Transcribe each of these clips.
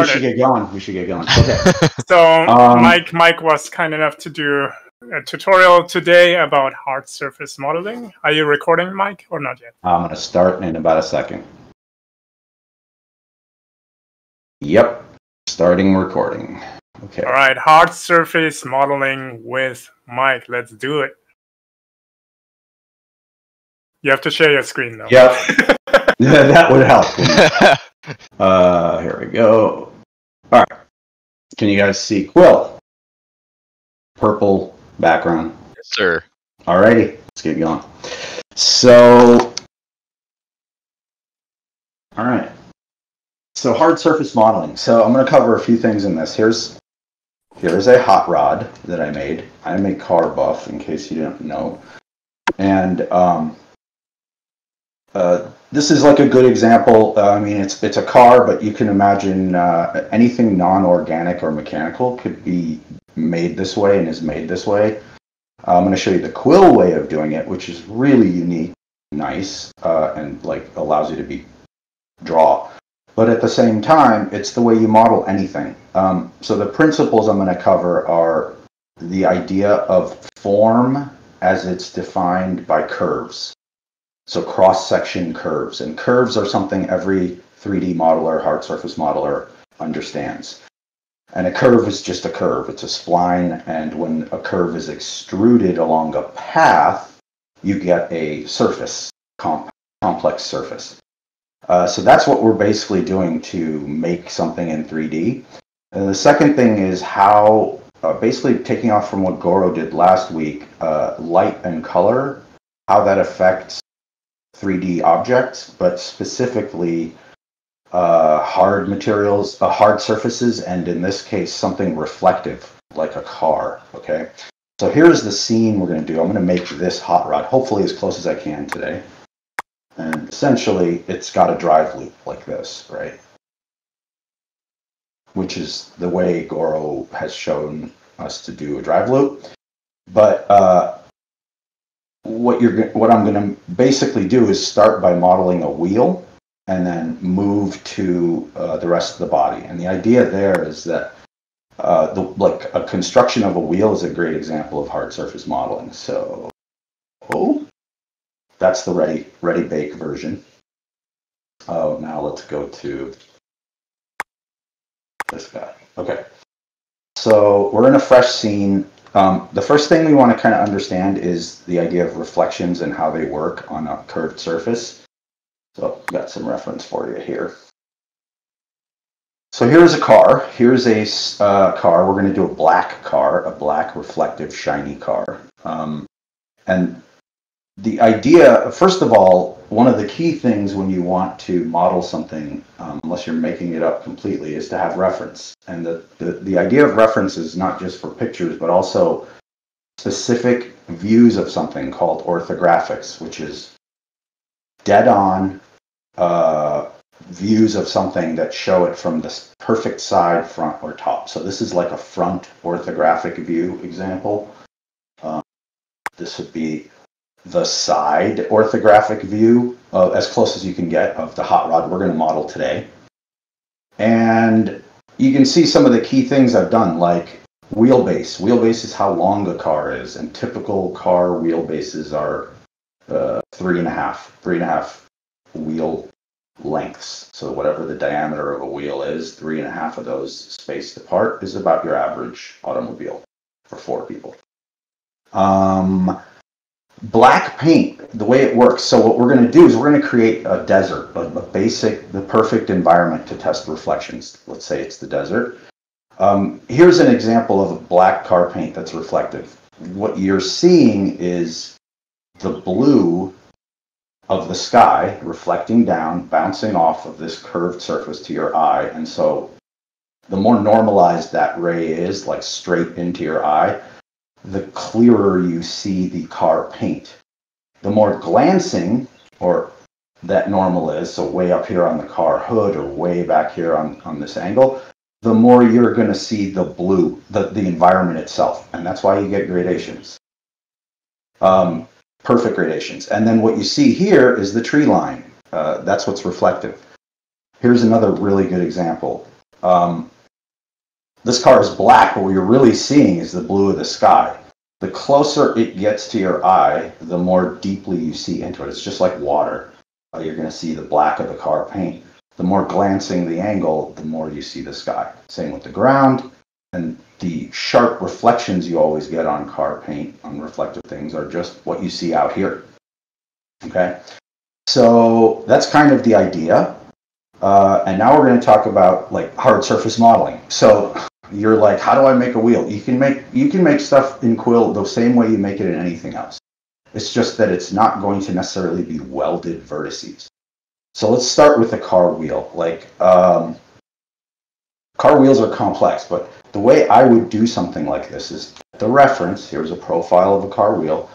we should get going. We should get going. Okay. so um, Mike, Mike was kind enough to do a tutorial today about hard surface modeling. Are you recording, Mike, or not yet? I'm going to start in about a second. Yep, starting recording. Okay. All right, hard surface modeling with Mike. Let's do it. You have to share your screen though. Yep. yeah, that would help. uh, here we go. All right. Can you guys see Quill? Purple background. Yes, sir. Alrighty, let's get going. So, all right. So hard surface modeling. So I'm going to cover a few things in this. Here's here's a hot rod that I made. I'm a car buff, in case you didn't know. And um, uh, this is like a good example. Uh, I mean, it's it's a car, but you can imagine uh, anything non-organic or mechanical could be made this way and is made this way. I'm going to show you the quill way of doing it, which is really unique, nice, uh, and like allows you to be draw but at the same time, it's the way you model anything. Um, so the principles I'm going to cover are the idea of form as it's defined by curves. So cross-section curves. And curves are something every 3D modeler, hard surface modeler understands. And a curve is just a curve. It's a spline. And when a curve is extruded along a path, you get a surface, comp- complex surface. Uh, so that's what we're basically doing to make something in 3D. And the second thing is how, uh, basically taking off from what Goro did last week, uh, light and color, how that affects 3D objects, but specifically uh, hard materials, uh, hard surfaces, and in this case, something reflective like a car. Okay. So here's the scene we're going to do. I'm going to make this hot rod, hopefully as close as I can today. And essentially, it's got a drive loop like this, right? Which is the way Goro has shown us to do a drive loop. But uh, what you're what I'm going to basically do is start by modeling a wheel and then move to uh, the rest of the body. And the idea there is that uh, the, like a construction of a wheel is a great example of hard surface modeling. So, oh, that's the ready ready bake version. Oh, now let's go to this guy. Okay. So we're in a fresh scene. Um, the first thing we want to kind of understand is the idea of reflections and how they work on a curved surface. So got some reference for you here. So here's a car. Here's a uh, car. We're going to do a black car, a black reflective shiny car. Um, and the idea, first of all, one of the key things when you want to model something, um, unless you're making it up completely, is to have reference. And the, the, the idea of reference is not just for pictures, but also specific views of something called orthographics, which is dead on uh, views of something that show it from the perfect side, front, or top. So this is like a front orthographic view example. Um, this would be the side orthographic view, uh, as close as you can get, of the hot rod we're going to model today. And you can see some of the key things I've done, like wheelbase. Wheelbase is how long a car is, and typical car wheelbases are uh, three and a half, three and a half wheel lengths. So whatever the diameter of a wheel is, three and a half of those spaced apart is about your average automobile for four people. Um, black paint, the way it works. So what we're going to do is we're going to create a desert, a, a, basic, the perfect environment to test reflections. Let's say it's the desert. Um, here's an example of a black car paint that's reflective. What you're seeing is the blue of the sky reflecting down, bouncing off of this curved surface to your eye. And so the more normalized that ray is, like straight into your eye, the clearer you see the car paint. The more glancing, or that normal is, so way up here on the car hood or way back here on, on this angle, the more you're going to see the blue, the, the environment itself. And that's why you get gradations. Um, perfect gradations. And then what you see here is the tree line. Uh, that's what's reflective. Here's another really good example. Um, this car is black, but what you're really seeing is the blue of the sky. The closer it gets to your eye, the more deeply you see into it. It's just like water. Uh, you're going to see the black of the car paint. The more glancing the angle, the more you see the sky. Same with the ground. And the sharp reflections you always get on car paint, on reflective things, are just what you see out here. Okay? So that's kind of the idea. Uh, and now we're going to talk about like hard surface modeling. So you're like, how do I make a wheel? You can make you can make stuff in Quill the same way you make it in anything else. It's just that it's not going to necessarily be welded vertices. So let's start with the car wheel. Like um, car wheels are complex, but the way I would do something like this is the reference. Here's a profile of a car wheel.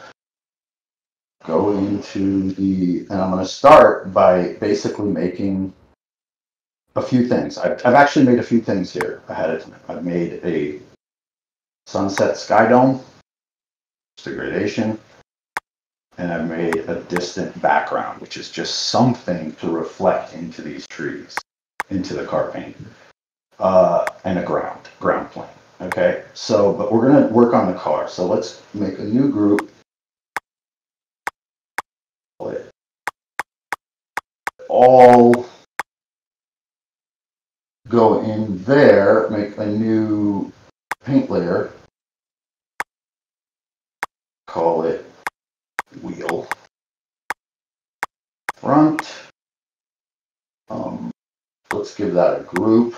Go into the, and I'm going to start by basically making a few things. I've, I've actually made a few things here ahead of time. I've made a sunset sky dome, just a gradation, and I've made a distant background, which is just something to reflect into these trees, into the car paint, uh, and a ground, ground plane. Okay, so, but we're going to work on the car. So let's make a new group. All go in there, make a new paint layer, call it wheel front. Um, let's give that a group,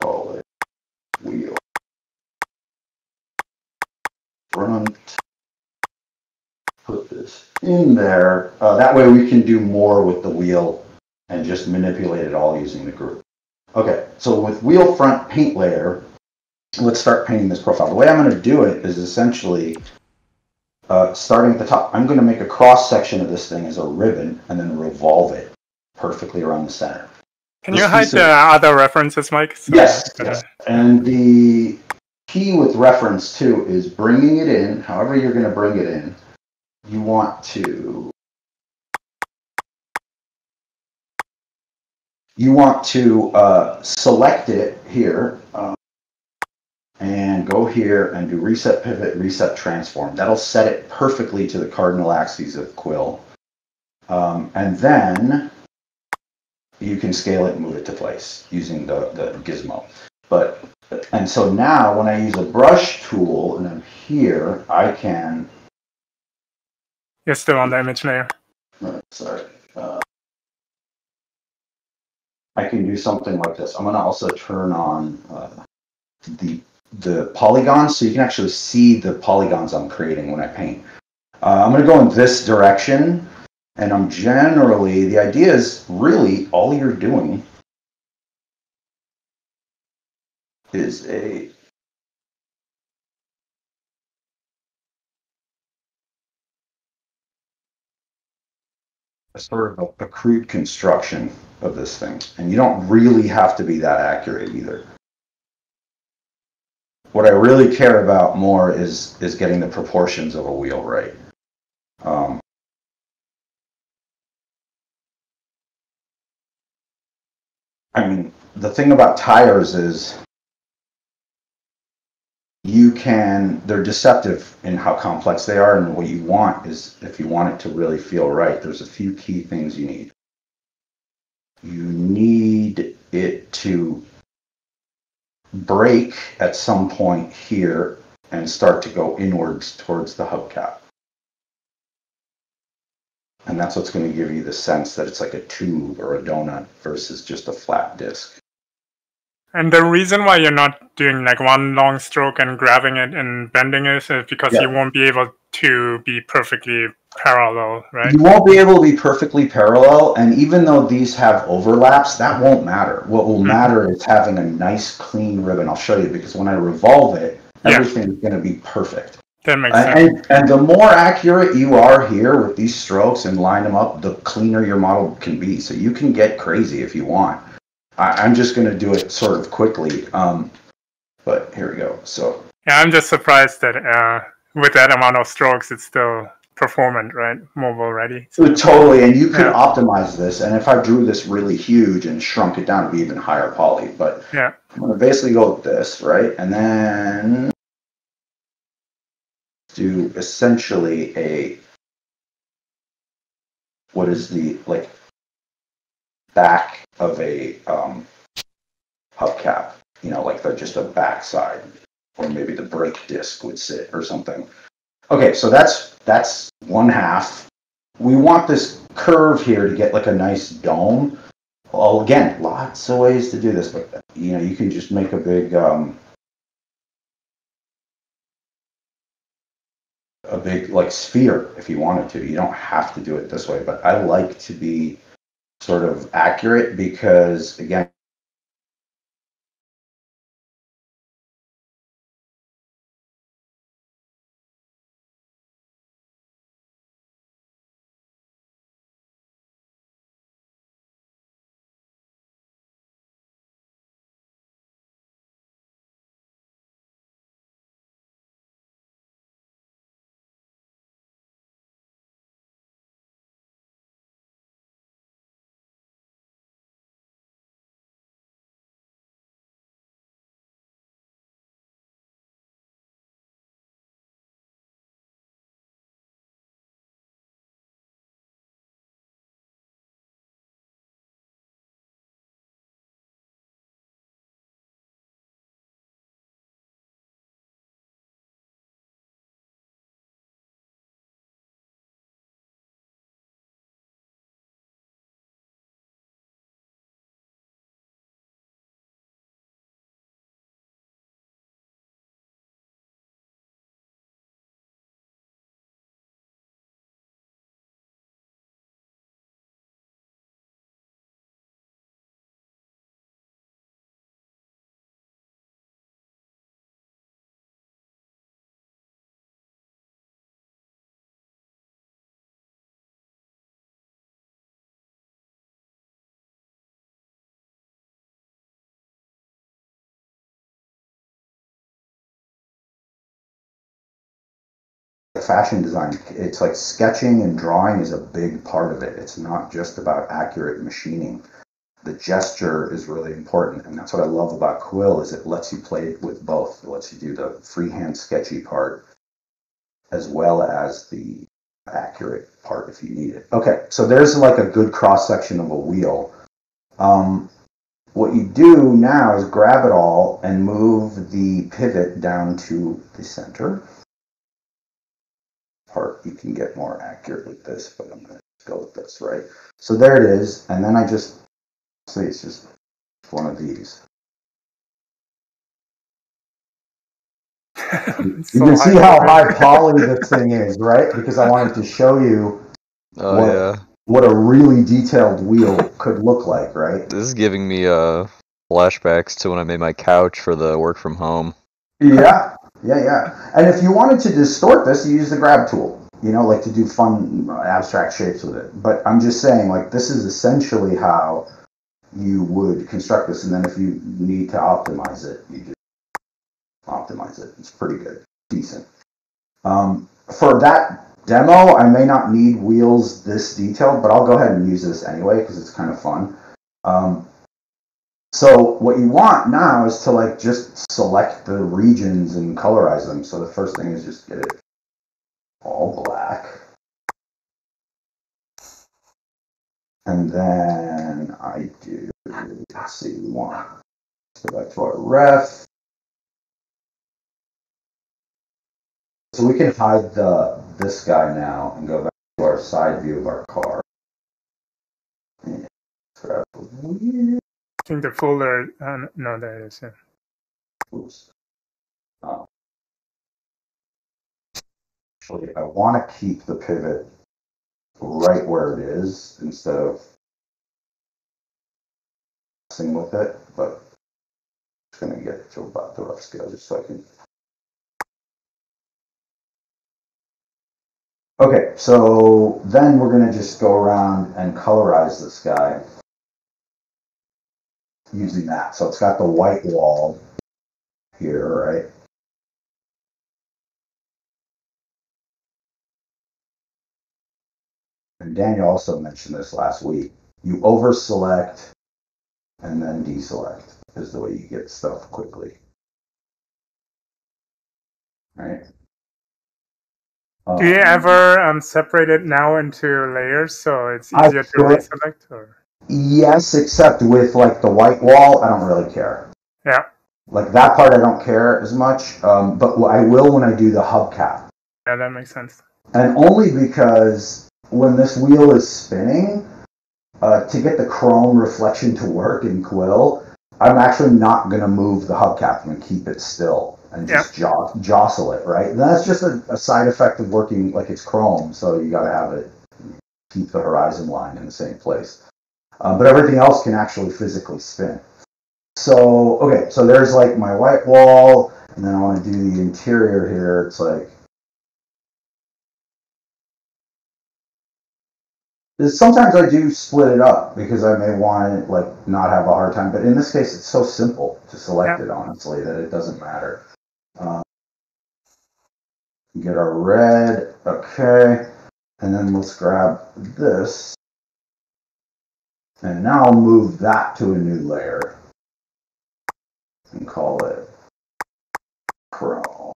call it wheel front. Put this in there. Uh, that way we can do more with the wheel and just manipulate it all using the group. Okay, so with wheel front paint layer, let's start painting this profile. The way I'm going to do it is essentially uh, starting at the top. I'm going to make a cross section of this thing as a ribbon and then revolve it perfectly around the center. Can this you hide the other references, Mike? So yes, yes. And the key with reference too is bringing it in, however you're going to bring it in. You want to you want to uh, select it here uh, and go here and do reset pivot, reset transform. That'll set it perfectly to the cardinal axes of Quill. Um, and then you can scale it and move it to place using the, the gizmo. But and so now when I use a brush tool and I'm here, I can. You're still on the image layer. Uh, sorry. Uh, I can do something like this. I'm going to also turn on uh, the the polygons so you can actually see the polygons I'm creating when I paint. Uh, I'm going to go in this direction and I'm generally, the idea is really all you're doing is a sort of a, a crude construction of this thing. And you don't really have to be that accurate either. What I really care about more is is getting the proportions of a wheel right. Um, I mean, the thing about tires is you can they're deceptive in how complex they are and what you want is if you want it to really feel right there's a few key things you need you need it to break at some point here and start to go inwards towards the hubcap. And that's what's going to give you the sense that it's like a tube or a donut versus just a flat disc. And the reason why you're not doing like one long stroke and grabbing it and bending it is because yeah. you won't be able to be perfectly parallel, right? You won't be able to be perfectly parallel, and even though these have overlaps, that won't matter. What will mm-hmm. matter is having a nice clean ribbon. I'll show you because when I revolve it, everything's yeah. going to be perfect. That makes sense. And, and the more accurate you are here with these strokes and line them up, the cleaner your model can be. So you can get crazy if you want. I, am just going to do it sort of quickly. Um, but here we go. So yeah, I'm just surprised that uh, with that amount of strokes, it's still performant, right? Mobile ready. So totally, and you could yeah. optimize this. And if I drew this really huge and shrunk it down, it'd be even higher poly. But yeah, I'm gonna basically go with this, right? And then do essentially a what is the like back of a um, hubcap, you know, like the, just a backside, or maybe the brake disc would sit or something. Okay, so that's that's one half. We want this curve here to get like a nice dome. Well, again, lots of ways to do this, but you know, you can just make a big um, a big like sphere if you wanted to. You don't have to do it this way, but I like to be sort of accurate because again fashion design, it's like sketching and drawing is a big part of it. It's not just about accurate machining. The gesture is really important, and that's what I love about Quill is it lets you play with both. It lets you do the freehand sketchy part as well as the accurate part if you need it. Okay, so there's like a good cross section of a wheel. Um, what you do now is grab it all and move the pivot down to the center part you can get more accurate with this, but I'm going to go with this, right? So there it is, and then I just, see it's just one of these. you so can see how high poly this thing is, right? Because I wanted to show you oh, what, yeah. what a really detailed wheel could look like, right? This is giving me uh, flashbacks to when I made my couch for the work from home. Yeah, yeah, yeah. And if you wanted to distort this, you use the grab tool. You know, like to do fun abstract shapes with it. But I'm just saying, like, this is essentially how you would construct this. And then if you need to optimize it, you just optimize it. It's pretty good, decent. Um, for that demo, I may not need wheels this detailed, but I'll go ahead and use this anyway because it's kind of fun. Um, so what you want now is to like just select the regions and colorize them. So the first thing is just get it all black. And then I do, let's see, we want, go back to our ref. So we can hide the this guy now and go back to our side view of our car. Think the folder, uh, no, there it is. Yeah. Oops. Actually, I want to keep the pivot right where it is instead of messing with it, but it's going to get to about the rough scale just so I can. Okay, so then we're going to just go around and colorize this guy using that. So it's got the white wall here, right? and Daniel also mentioned this last week, you over select and then deselect is the way you get stuff quickly. Right? Do you Um, ever um, separate it now into layers so it's easier to reselect? Or Yes, except with like the white wall, I don't really care. yeah, Like that part, I don't care as much. Um, but I will when I do the hubcap, yeah, that makes sense. and only because when this wheel is spinning, uh, to get the chrome reflection to work in Quill, I'm actually not going to move the hubcap and keep it still and just jo- jostle it. Right? And that's just a, a side effect of working like it's chrome, so you got to have it keep the horizon line in the same place. Uh, but everything else can actually physically spin. So, okay, so there's like my white wall, and then I want to do the interior here. It's like, sometimes I do split it up because I may want to like not have a hard time. But in this case, it's so simple to select Yeah. it, honestly, that it doesn't matter. Um, get our red, okay, and then let's grab this. And now I'll move that to a new layer and call it Chrome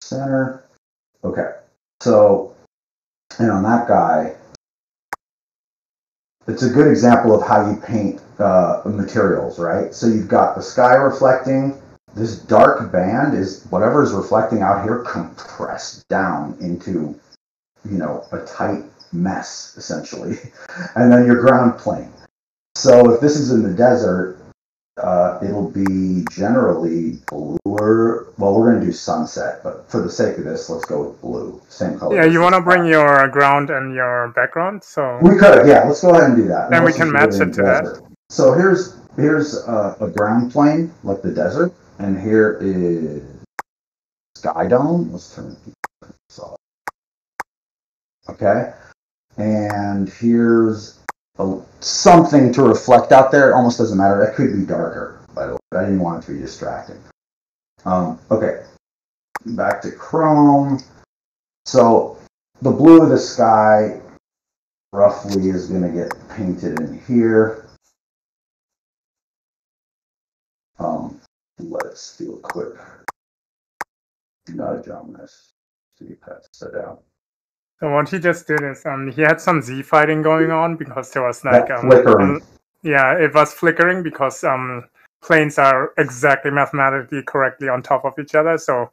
Center. Okay, so, and on that guy, it's a good example of how you paint uh, materials, right? So you've got the sky reflecting. This dark band is whatever is reflecting out here compressed down into, you know, a tight mess essentially, and then your ground plane. So if this is in the desert, uh, it'll be generally bluer. Well, we're going to do sunset, but for the sake of this, let's go with blue. Same color. Yeah, you want to bring your ground and your background, so We could, yeah. Let's go ahead and do that. Then we can match it to that. So here's here's a, a ground plane like the desert, and here is sky dome. Let's turn this off. Okay, and here's a, something to reflect out there. It almost doesn't matter. That could be darker, by the way. I didn't want it to be distracting. Um, okay, back to Chrome. So the blue of the sky roughly is going to get painted in here. Um, let's do a quick nudge on this. See if that's set out. So what he just did is um he had some Z fighting going on because there was like um flickering. yeah it was flickering because um planes are exactly mathematically correctly on top of each other so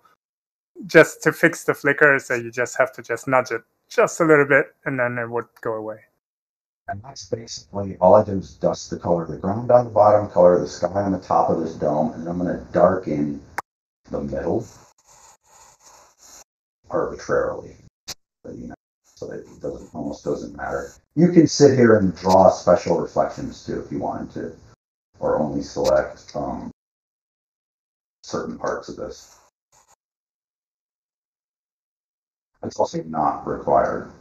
just to fix the flicker so you just have to just nudge it just a little bit and then it would go away. And that's basically all I do is dust the color of the ground on the bottom, color of the sky on the top of this dome, and I'm going to darken the middle arbitrarily. You know, so that it doesn't almost doesn't matter. You can sit here and draw special reflections too if you wanted to, or only select um, certain parts of this. It's also not required.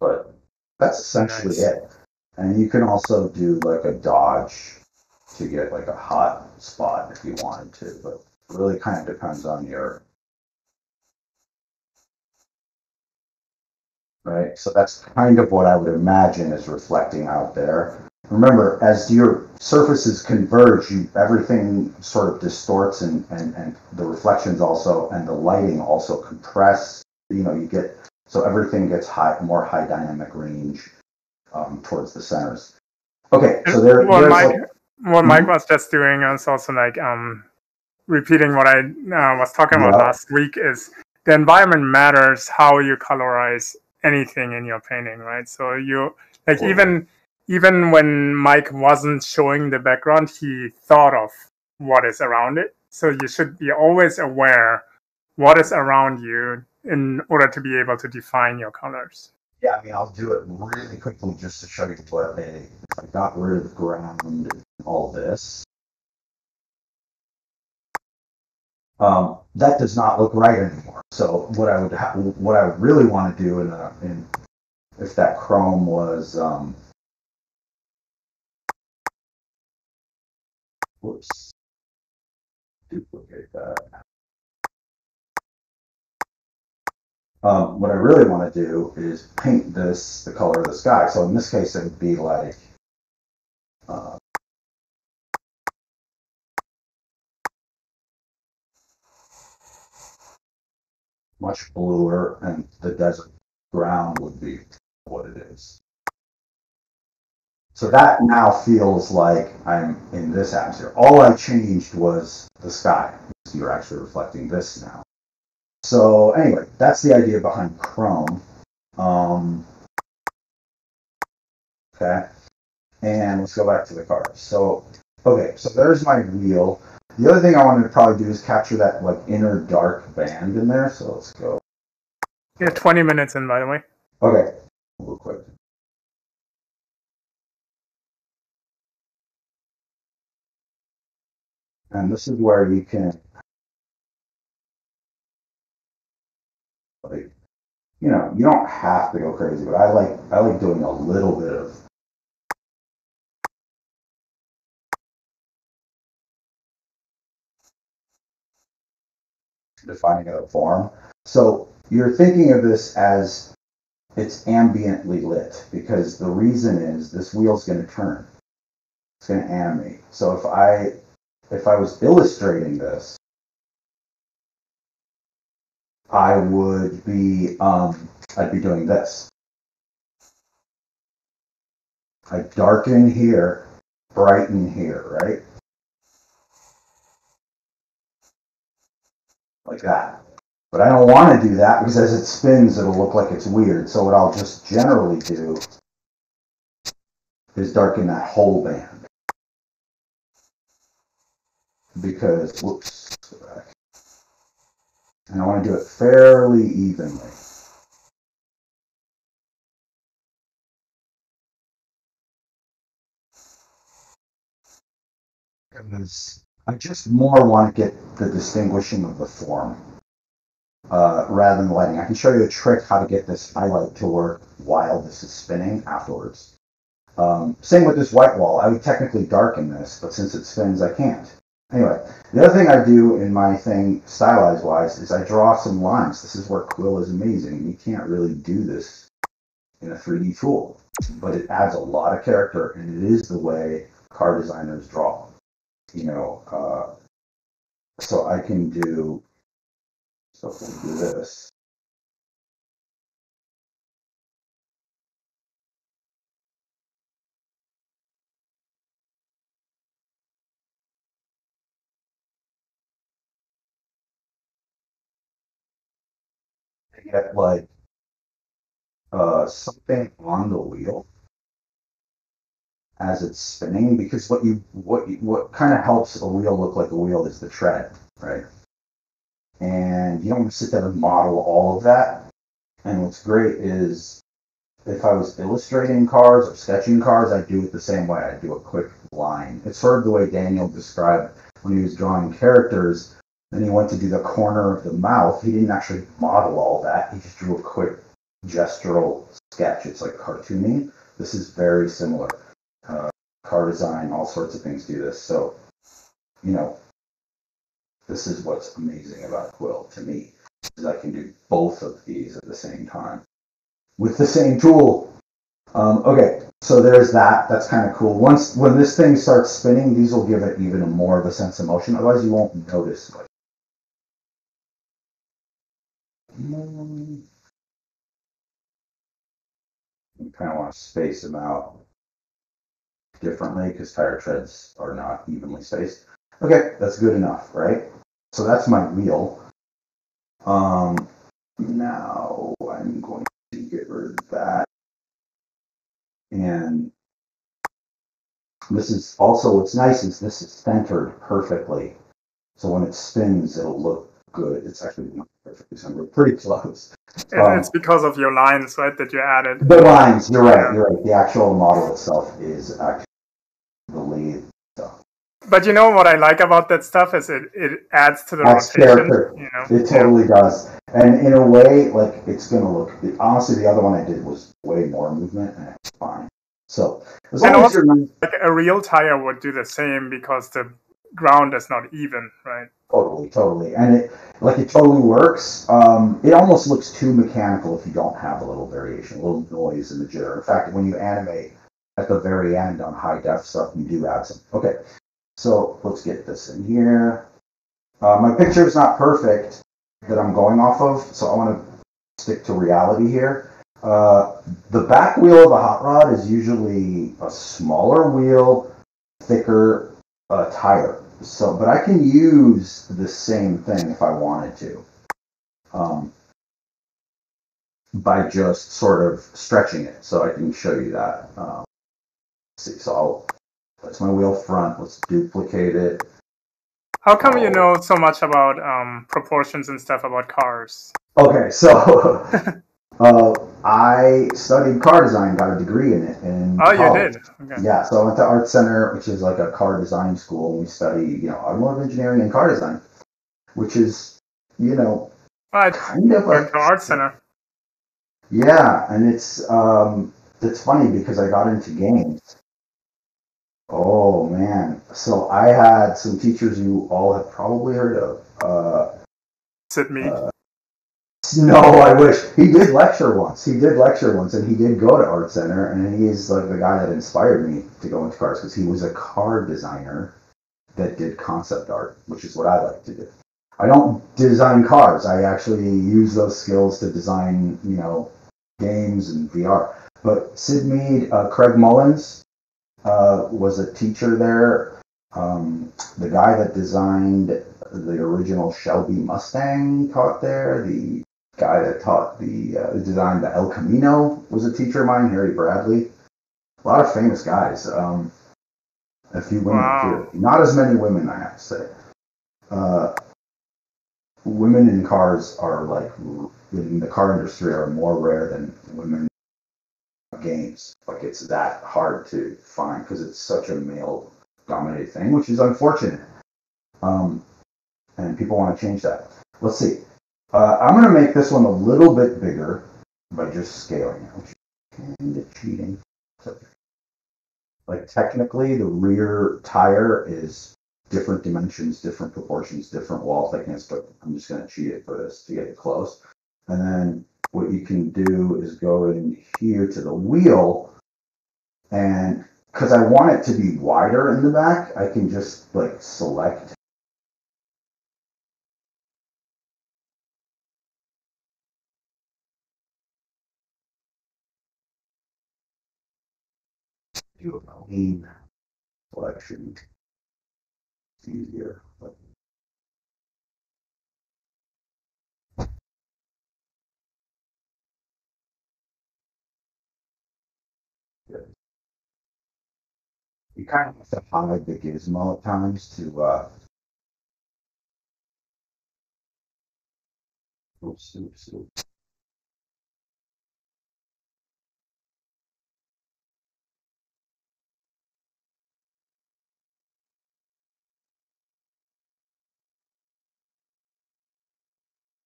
But that's essentially Nice. it. And you can also do like a dodge to get like a hot spot if you wanted to, but really kind of depends on your right. So that's kind of what I would imagine is reflecting out there. Remember, as your surfaces converge, you everything sort of distorts and, and, and the reflections also and the lighting also compress. You know, you get so everything gets high more high dynamic range um, towards the centers. Okay, so there, Well, there's Mike, like, what Mike Mhm. was just doing is also like um, repeating what I uh, was talking about Yeah. last week. Is the environment matters how you colorize anything in your painting, right? So you like Totally. even even when Mike wasn't showing the background, he thought of what is around it. So you should be always aware what is around you in order to be able to define your colors. yeah, I mean, I'll do it really quickly just to show you what I got rid of the ground and all this. Um, that does not look right anymore. So what I would ha- what I would really want to do in, a, in if that chrome was um, whoops duplicate that Um, what I really want to do is paint this the color of the sky. So in this case, it would be like uh, much bluer, and the desert ground would be what it is. So that now feels like I'm in this atmosphere. All I changed was the sky. You're actually reflecting this now. So anyway, that's the idea behind Chrome. Um, okay, and let's go back to the car. So okay, so there's my wheel. The other thing I wanted to probably do is capture that like inner dark band in there. So let's go. Yeah, 20 minutes in, by the way. Okay, real quick. And this is where you can, like, you know, you don't have to go crazy, but I like I like doing a little bit of defining of the form. So you're thinking of this as it's ambiently lit because the reason is this wheel's going to turn. It's going to animate. So if I if I was illustrating this, I would be um, I'd be doing this. I darken here, brighten here, right? Like that. But I don't want to do that because as it spins, it'll look like it's weird. So what I'll just generally do is darken that whole band. Because, whoops, and I want to do it fairly evenly. Because I just more want to get the distinguishing of the form uh, rather than the lighting. I can show you a trick how to get this highlight to work while this is spinning afterwards. Um, same with this white wall. I would technically darken this, but since it spins, I can't. Anyway, the other thing I do in my thing, stylized wise, is I draw some lines. This is where Quill is amazing. You can't really do this in a 3D tool, but it adds a lot of character, and it is the way car designers draw. You know, uh, so I can do so if we do this. Get like uh, something on the wheel as it's spinning because what you what you, what kind of helps a wheel look like a wheel is the tread, right? and you don't want to sit there and model all of that. And what's great is if I was illustrating cars or sketching cars, I'd do it the same way. I'd do a quick line. It's sort of the way Daniel described when he was drawing characters. Then he went to do the corner of the mouth. He didn't actually model all that. He just drew a quick gestural sketch. It's like cartoony. This is very similar. Uh, car design, all sorts of things do this. So, you know, this is what's amazing about Quill to me, is I can do both of these at the same time with the same tool. Um, okay, so there's that. That's kind of cool. Once when this thing starts spinning, these will give it even more of a sense of motion. Otherwise, you won't notice. Like, kind of want to space them out differently because tire treads are not evenly spaced. Okay, that's good enough, right? So that's my wheel. Um, now I'm going to get rid of that. And this is also what's nice is this is centered perfectly. So when it spins, it'll look good. It's actually not perfectly centered, pretty close. Um, it's because of your lines, right, that you added. The lines, you're right, you're right. The actual model itself is actually but you know what I like about that stuff is it, it adds to the That's rotation. character. You know? It totally does. And in a way, like it's gonna look. Honestly, the other one I did was way more movement, and it's fine. So as long And as also- you're Like a real tire would do the same because the ground is not even, right? Totally, totally, and it like it totally works. Um, it almost looks too mechanical if you don't have a little variation, a little noise in the jitter. In fact, when you animate at the very end on high def stuff, you do add some. Okay, so let's get this in here. Uh, my picture is not perfect that I'm going off of, so I want to stick to reality here. Uh, the back wheel of a hot rod is usually a smaller wheel, thicker uh, tire. So, but I can use the same thing if I wanted to, um, by just sort of stretching it. So I can show you that. Um, see, so I'll, that's my wheel front. Let's duplicate it. How come you know so much about um, proportions and stuff about cars? Okay, so uh, I studied car design, got a degree in it. In Oh, you did. Okay. Yeah, so I went to Art Center, which is like a car design school, and we study, you know, automotive engineering and car design, which is, you know, I kind of to art center. Yeah, and it's um, it's funny because I got into games. Oh man, so I had some teachers you all have probably heard of. Uh, Syd Mead. uh, no, I wish he did lecture once. He did lecture once, and he did go to Art Center, and he's like the guy that inspired me to go into cars because he was a car designer that did concept art, which is what I like to do. I don't design cars. I actually use those skills to design, you know, games and VR. But Syd Mead, uh, Craig Mullins uh, was a teacher there. Um, the guy that designed the original Shelby Mustang taught there. The guy that taught the uh, designed the El Camino was a teacher of mine, Harry Bradley. A lot of famous guys. Um, a few women Wow. too. Not as many women, I have to say. Uh, women in cars are like in the car industry are more rare than women games. Like it's that hard to find because it's such a male dominated thing, which is unfortunate. Um, and people want to change that. Let's see. Uh, I'm going to make this one a little bit bigger by just scaling it, which is kind of cheating. Like technically, the rear tire is different dimensions, different proportions, different wall thickness, but I'm just going to cheat it for this to get it close. And then what you can do is go in here to the wheel, and because I want it to be wider in the back, I can just like select do a clean selection. It's easier. But Good. You kind of have to hide the gizmo at times to uh oops, oops, oops.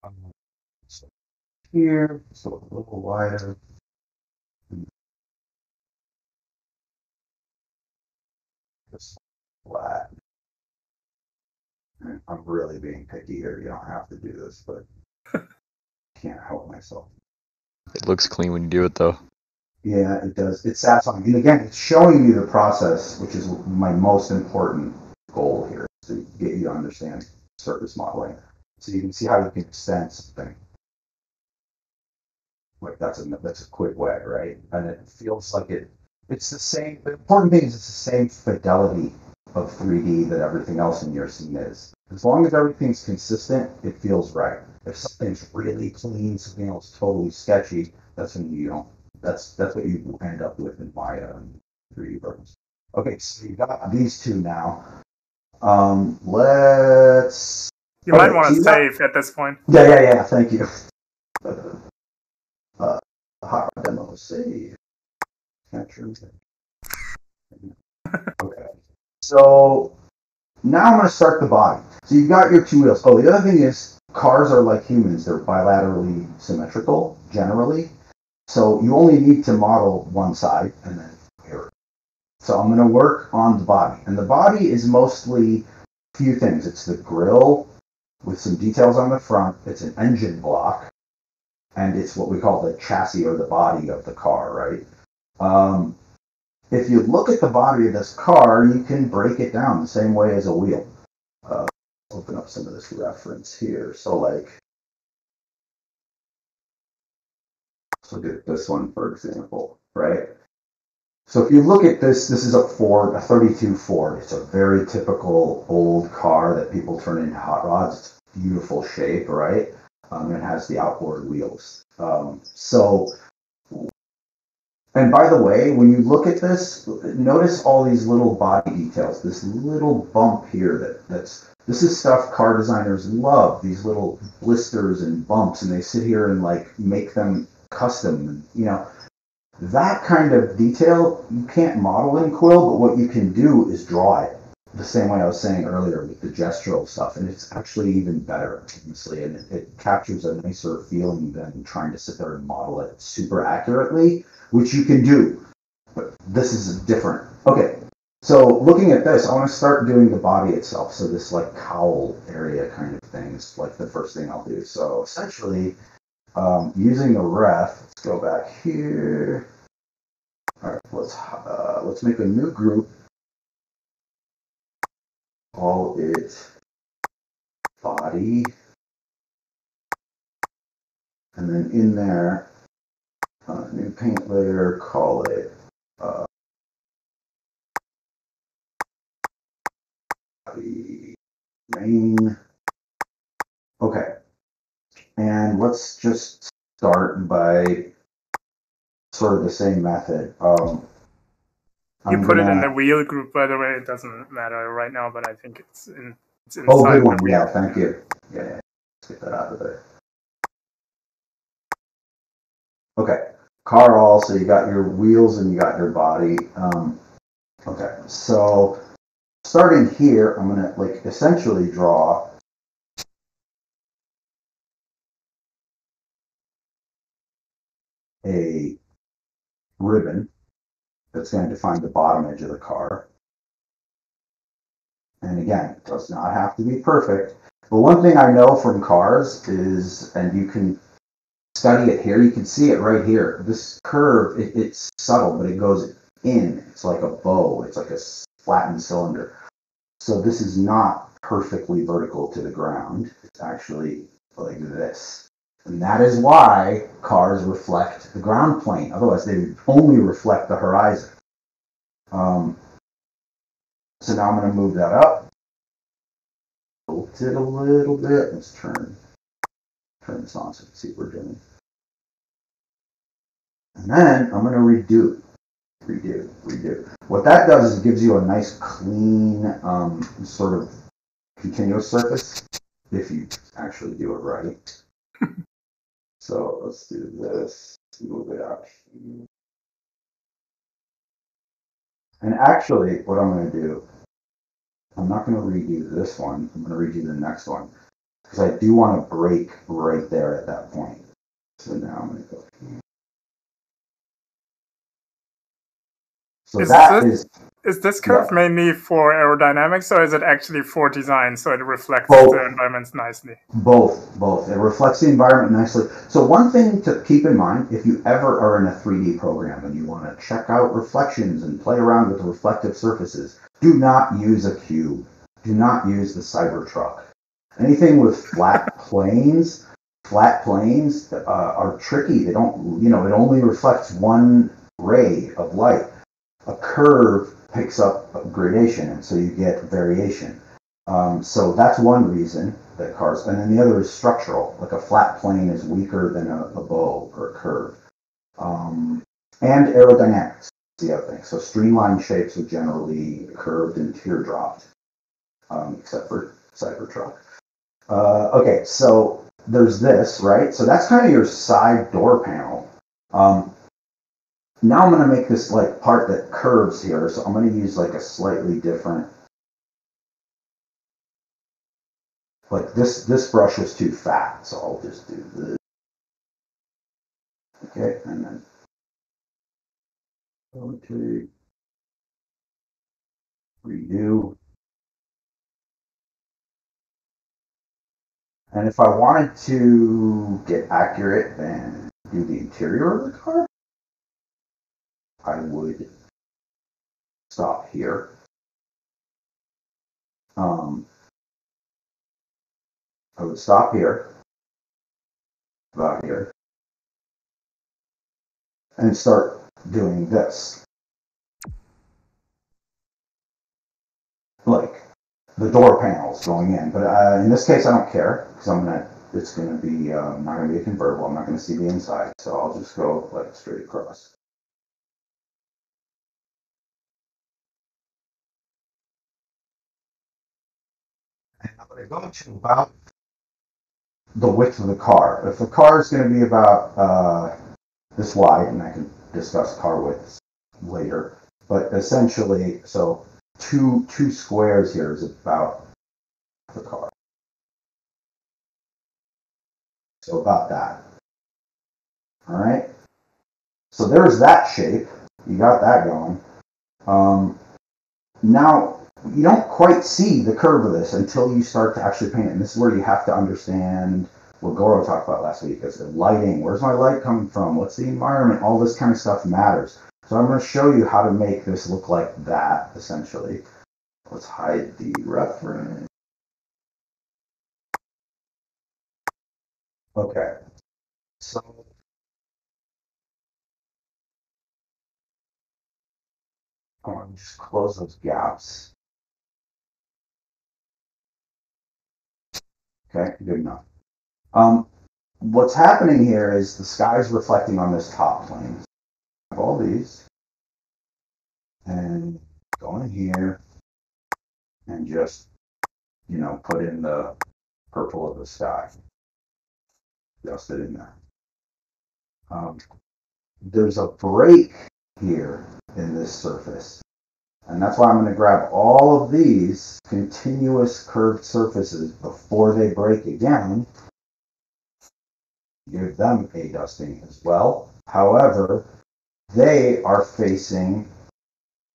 Um, here, so a little wider. Just flat. And I'm really being picky here. You don't have to do this, but can't help myself. It looks clean when you do it though. Yeah, it does. It's satisfying. And again, it's showing you the process, which is my most important goal here, is to get you to understand surface modeling. So you can see how you can extend something. Like that's a that's a quick way, right? And it feels like it it's the same the important thing is it's the same fidelity of 3D that everything else in your scene is. As long as everything's consistent, it feels right. If something's really clean, something else totally sketchy, that's when you don't that's that's what you end up with in Maya and 3D programs. Okay, so you got these two now. Um, let's. You might Okay, want so to got- save at this point. Yeah, yeah, yeah. Thank you. Uh, hot demo save. Okay. So now I'm going to start the body. So you've got your two wheels. Oh, the other thing is cars are like humans; they're bilaterally symmetrical generally. So you only need to model one side and then mirror. So I'm going to work on the body, and the body is mostly a few things. It's the grill with some details on the front. It's an engine block, and it's what we call the chassis or the body of the car, right? Um, if you look at the body of this car, you can break it down the same way as a wheel. Uh, open up some of this reference here. So, like, let's look at this one for example, right? So if you look at this, this is a Ford, a 32 Ford. It's a very typical old car that people turn into hot rods. It's beautiful shape, right? Um, it has the outboard wheels. Um, so, and by the way, when you look at this, notice all these little body details. This little bump here that that's this is stuff car designers love. These little blisters and bumps, and they sit here and like make them custom. You know, that kind of detail you can't model in Quill, but what you can do is draw it the same way I was saying earlier with the gestural stuff, and it's actually even better, honestly, and it, it captures a nicer feeling than trying to sit there and model it super accurately, which you can do. But this is different. Okay, so looking at this, I want to start doing the body itself. So this like cowl area kind of thing is like the first thing I'll do. So essentially, um, using the ref, let's go back here. All right, let's uh, let's make a new group call it body. And then in there, uh, new paint layer, call it uh, main. Okay. And let's just start by sort of the same method. Um, You I'm put it in the wheel group, by the way. It doesn't matter right now, but I think it's in. It's inside Oh, good the one. Yeah, thank you. Yeah, yeah. Let's get that out of there. Okay, car all. So you got your wheels and you got your body. Um, okay, so starting here, I'm gonna like essentially draw a ribbon that's going to define the bottom edge of the car. And again, it does not have to be perfect. But one thing I know from cars is, and you can study it here, you can see it right here. This curve, it, it's subtle, but it goes in. It's like a bow, it's like a flattened cylinder. So this is not perfectly vertical to the ground. It's actually like this. And that is why cars reflect the ground plane. Otherwise, they only reflect the horizon. Um, so now I'm going to move that up. Tilt it a little bit. Let's turn turn this on so you can see what we're doing. And then I'm going to redo, redo, redo. What that does is it gives you a nice clean um, sort of continuous surface if you actually do it right. so let's do this. Move it out here. And actually, what I'm going to do, I'm not going to redo this one. I'm going to redo the next one because I do want to break right there at that point. So now I'm going to go. here. So Is that this- is Is this curve mainly for aerodynamics, or is it actually for design, so it reflects Both. the environments nicely? Both, both. It reflects the environment nicely. So one thing to keep in mind, if you ever are in a 3D program and you want to check out reflections and play around with reflective surfaces, do not use a cube. Do not use the Cybertruck. Anything with flat planes, flat planes uh, are tricky. They don't, you know, it only reflects one ray of light. A curve picks up gradation, and so you get variation. Um, so that's one reason that cars, and then the other is structural. Like a flat plane is weaker than a, a bow or a curve. Um, and aerodynamics, the other thing. So streamlined shapes are generally curved and teardropped, um, except for Cybertruck. Uh, okay, so there's this, right? So that's kind of your side door panel. Um, now I'm going to make this like part that curves here. So I'm going to use like a slightly different like this this brush is too fat, so I'll just do this. Okay, and then okay, redo. And if I wanted to get accurate and do the interior of the car, I would stop here. Um, I would stop here, about here, and start doing this. Like the door panels going in. But uh, in this case, I don't care because I'm gonna. It's gonna be not gonna be a convertible. I'm not gonna see the inside, so I'll just go like straight across. I'm gonna to about the width of the car. If the car is gonna be about uh, this wide, and I can discuss car widths later, but essentially, so two two squares here is about the car. So about that. All right. So there's that shape. You got that going. Um, now you don't quite see the curve of this until you start to actually paint it. And this is where you have to understand what Goro talked about last week is the lighting. Where's my light coming from? What's the environment? All this kind of stuff matters. So I'm going to show you how to make this look like that, essentially. Let's hide the reference. Okay. So I want to just close those gaps. Okay, good enough. Um, what's happening here is the sky is reflecting on this top plane. All these, and go in here, and just, you know, put in the purple of the sky. Just it in there. Um, there's a break here in this surface. And that's why I'm going to grab all of these continuous curved surfaces before they break again. Give them a dusting as well. However, they are facing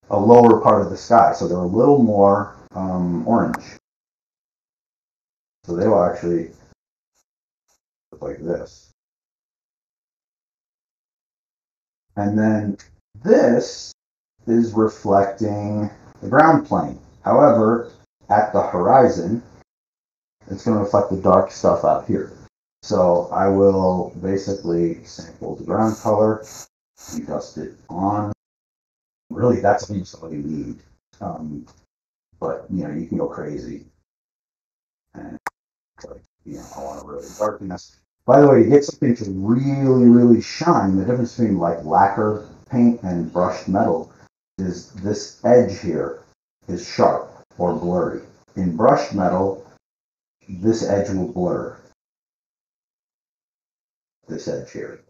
a lower part of the sky, so they're a little more um, orange. So they will actually look like this. And then this is reflecting the ground plane. However, at the horizon, it's going to reflect the dark stuff out here. So I will basically sample the ground color, dust it on. Really, that's all you need. Um, but you know, you can go crazy. And like, you know, I want to really darken this. By the way, to get something to really, really shine, the difference between like lacquer paint and brushed metal is this edge here is sharp or blurry. In brushed metal, this edge will blur. This edge here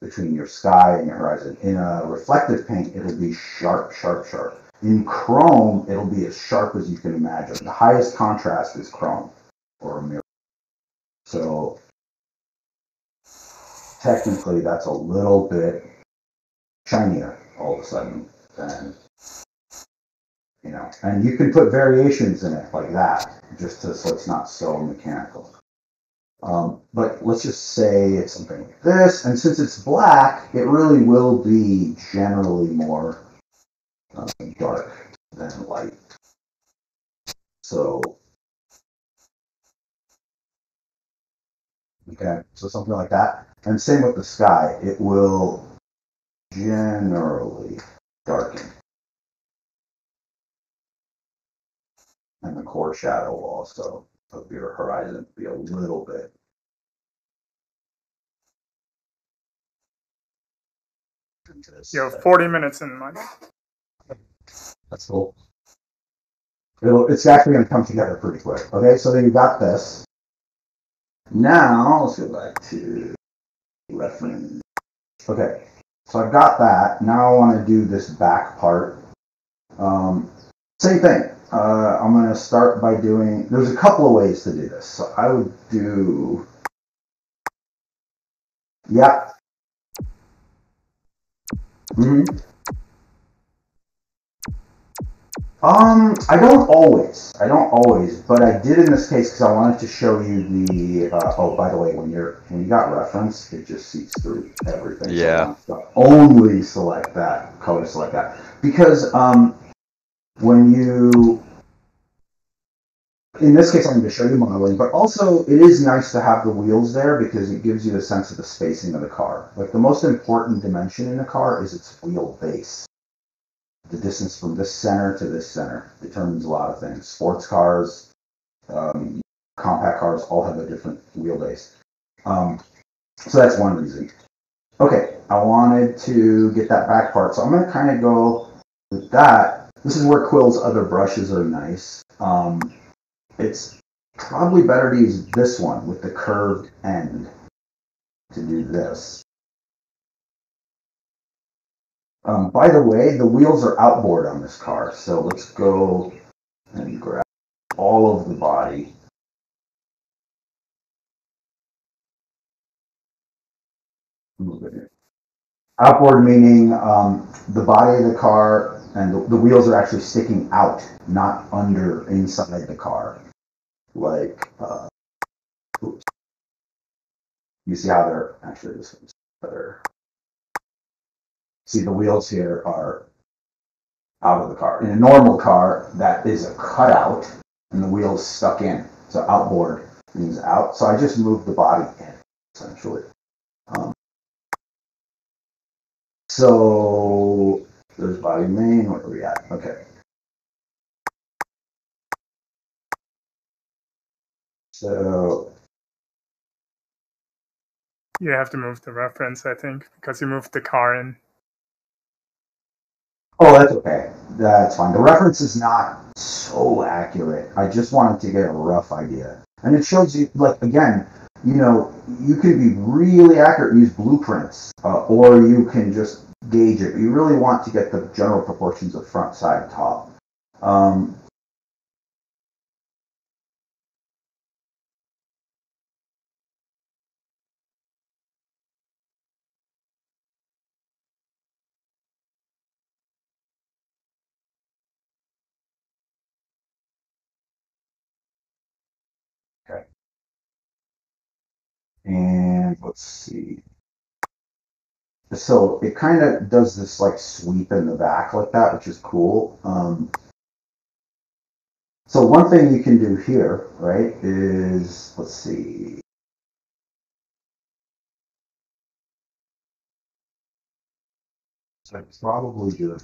between your sky and your horizon. In a reflective paint, it'll be sharp, sharp, sharp. In chrome, it'll be as sharp as you can imagine. The highest contrast is chrome or a mirror. So technically, that's a little bit shinier all of a sudden than you know. And you can put variations in it like that, just to, so it's not so mechanical. Um, but let's just say it's something like this, and since it's black, it really will be generally more uh, dark than light. So, okay, so something like that. And same with the sky, it will generally darken. And the core shadow will also of your horizon be a little bit. You have 40 minutes in mind. That's cool. It'll, it's actually going to come together pretty quick. Okay, so then you got this. Now, let's go back to reference. Okay, so I've got that. Now I want to do this back part. Um, same thing. Uh, I'm going to start by doing, there's a couple of ways to do this. So I would do, yeah. Mm-hmm. Um, I don't always. I don't always, but I did in this case because I wanted to show you the. Uh, oh, by the way, when you're when you got reference, it just sees through everything. Yeah. so only select that color, select that because um, when you. In this case, I'm going to show you modeling, but also it is nice to have the wheels there because it gives you a sense of the spacing of the car. Like the most important dimension in a car is its wheel base the distance from this center to this center determines a lot of things. Sports cars, um, compact cars all have a different wheelbase. Um, so that's one reason. Okay, I wanted to get that back part, so I'm going to kind of go with that. This is where Quill's other brushes are nice. Um, it's probably better to use this one with the curved end to do this. Um, by the way, the wheels are outboard on this car, so let's go and grab all of the body. Outboard meaning um, the body of the car and the, the wheels are actually sticking out, not under inside the car. Like, uh. You see how they're actually this better. See, the wheels here are out of the car. In a normal car, that is a cutout, and the wheels stuck in. So outboard means out. So I just moved the body in, essentially. Um, so there's body main. Where are we at? Okay. So You have to move the reference, I think, because you moved the car in. Oh, that's okay. That's fine. The reference is not so accurate. I just wanted to get a rough idea. And it shows you, like, again, you know, you can be really accurate use blueprints, uh, or you can just gauge it. You really want to get the general proportions of front, side, top. Um, and let's see. So it kind of does this like sweep in the back like that, which is cool. Um, so one thing you can do here, right, is let's see. So probably do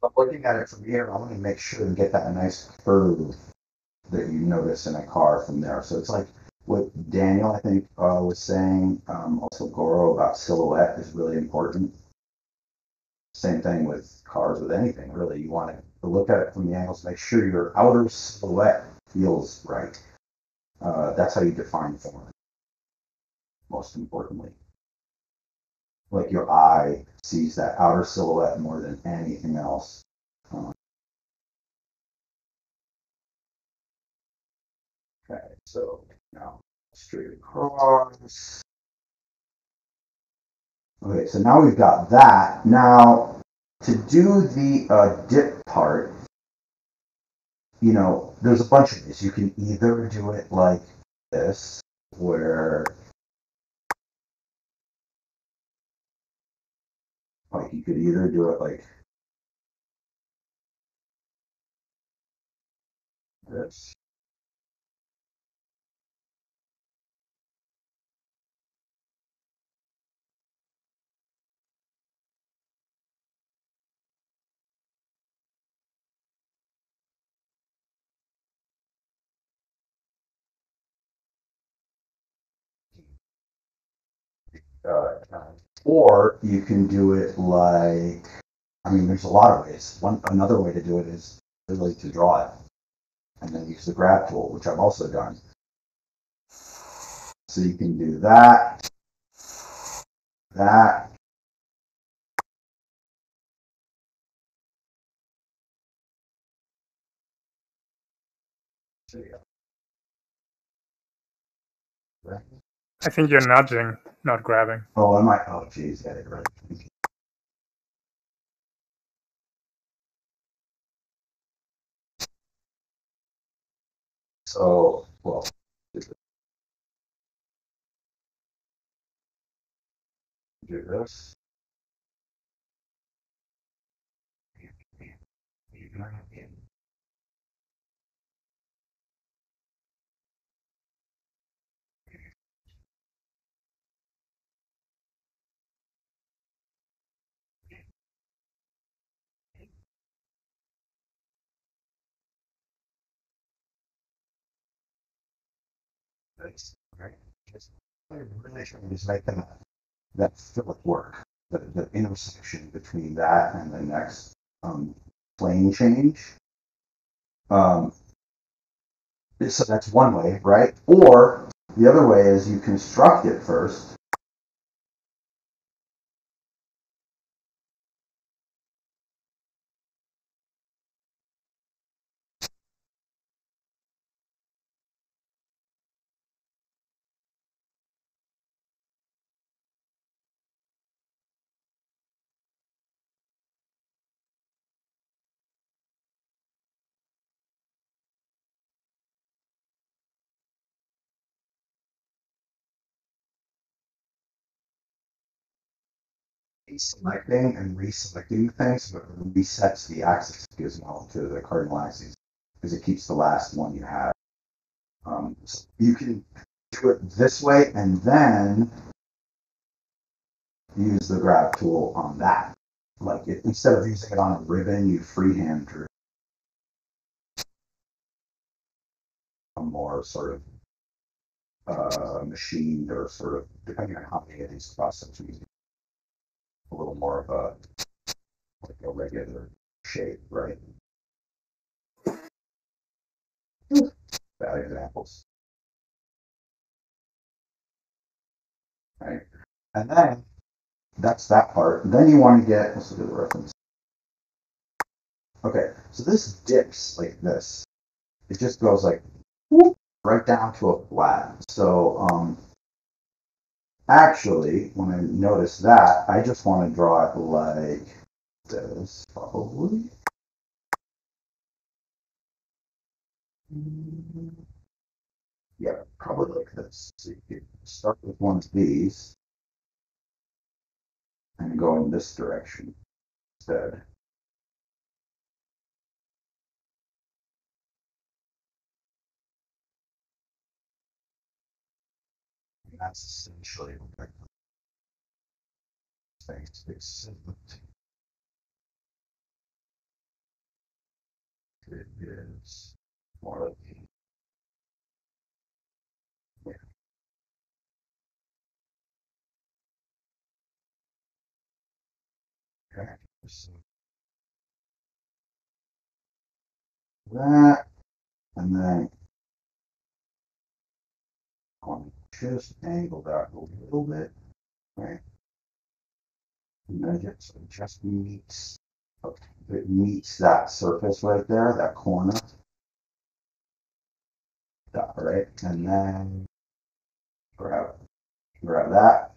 But looking at it from here, I want to make sure and get that nice curve that you notice in a car from there. So it's like what Daniel, I think, uh, was saying, um, also Goro about silhouette is really important. Same thing with cars, with anything really. You want to look at it from the angles, make sure your outer silhouette feels right. Uh, that's how you define form, most importantly. Like your eye sees that outer silhouette more than anything else. Um, okay, so now straight across. Okay, so now we've got that. Now, to do the uh, dip part, you know, there's a bunch of these. You can either do it like this, where like you could either do it like this. Uh, or you can do it like, I mean, there's a lot of ways. One another way to do it is really to draw it. and then use the grab tool, which I've also done. So you can do that, that, you. I think you're nudging, not grabbing. Oh, I might. Oh, geez, it right. So, well, do this. That's right. Just really trying to make that that fillet work, the, the intersection between that and the next um, plane change. Um, so that's one way, right? Or the other way is you construct it first. Selecting and reselecting things, so it resets the axis gizmo to the cardinal axis because it keeps the last one you have. Um, so you can do it this way and then use the grab tool on that. Like it, instead of using it on a ribbon, you freehand drew a more sort of uh, machined or sort of depending on how many of these processes you a little more of a like a regular shape, right? Bad examples. Right. And then that's that part. Then you want to get let's the reference. Okay, so this dips like this. It just goes like whoop, right down to a flat. So um Actually, when I notice that, I just want to draw it like this, probably. Yeah, probably like this. So you start with one of these and go in this direction instead. That's essentially what space exhibit. It is more of the yeah. Okay, so that, and then on just angle that a little bit, right? It so just meets, it meets that surface right there, that corner. That, right? And then grab, grab that.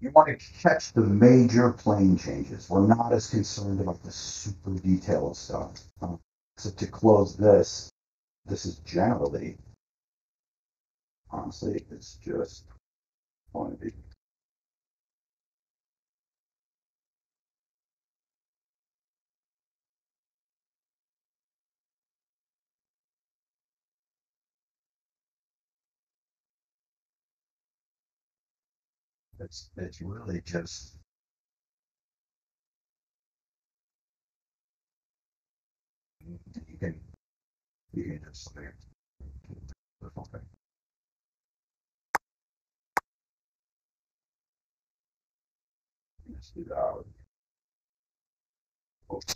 You want to catch the major plane changes. We're not as concerned about the super detailed stuff. Um, so to close this, this is generally, honestly, it's just one of It's it's really just You can you can just like the whole thing. That. Oops.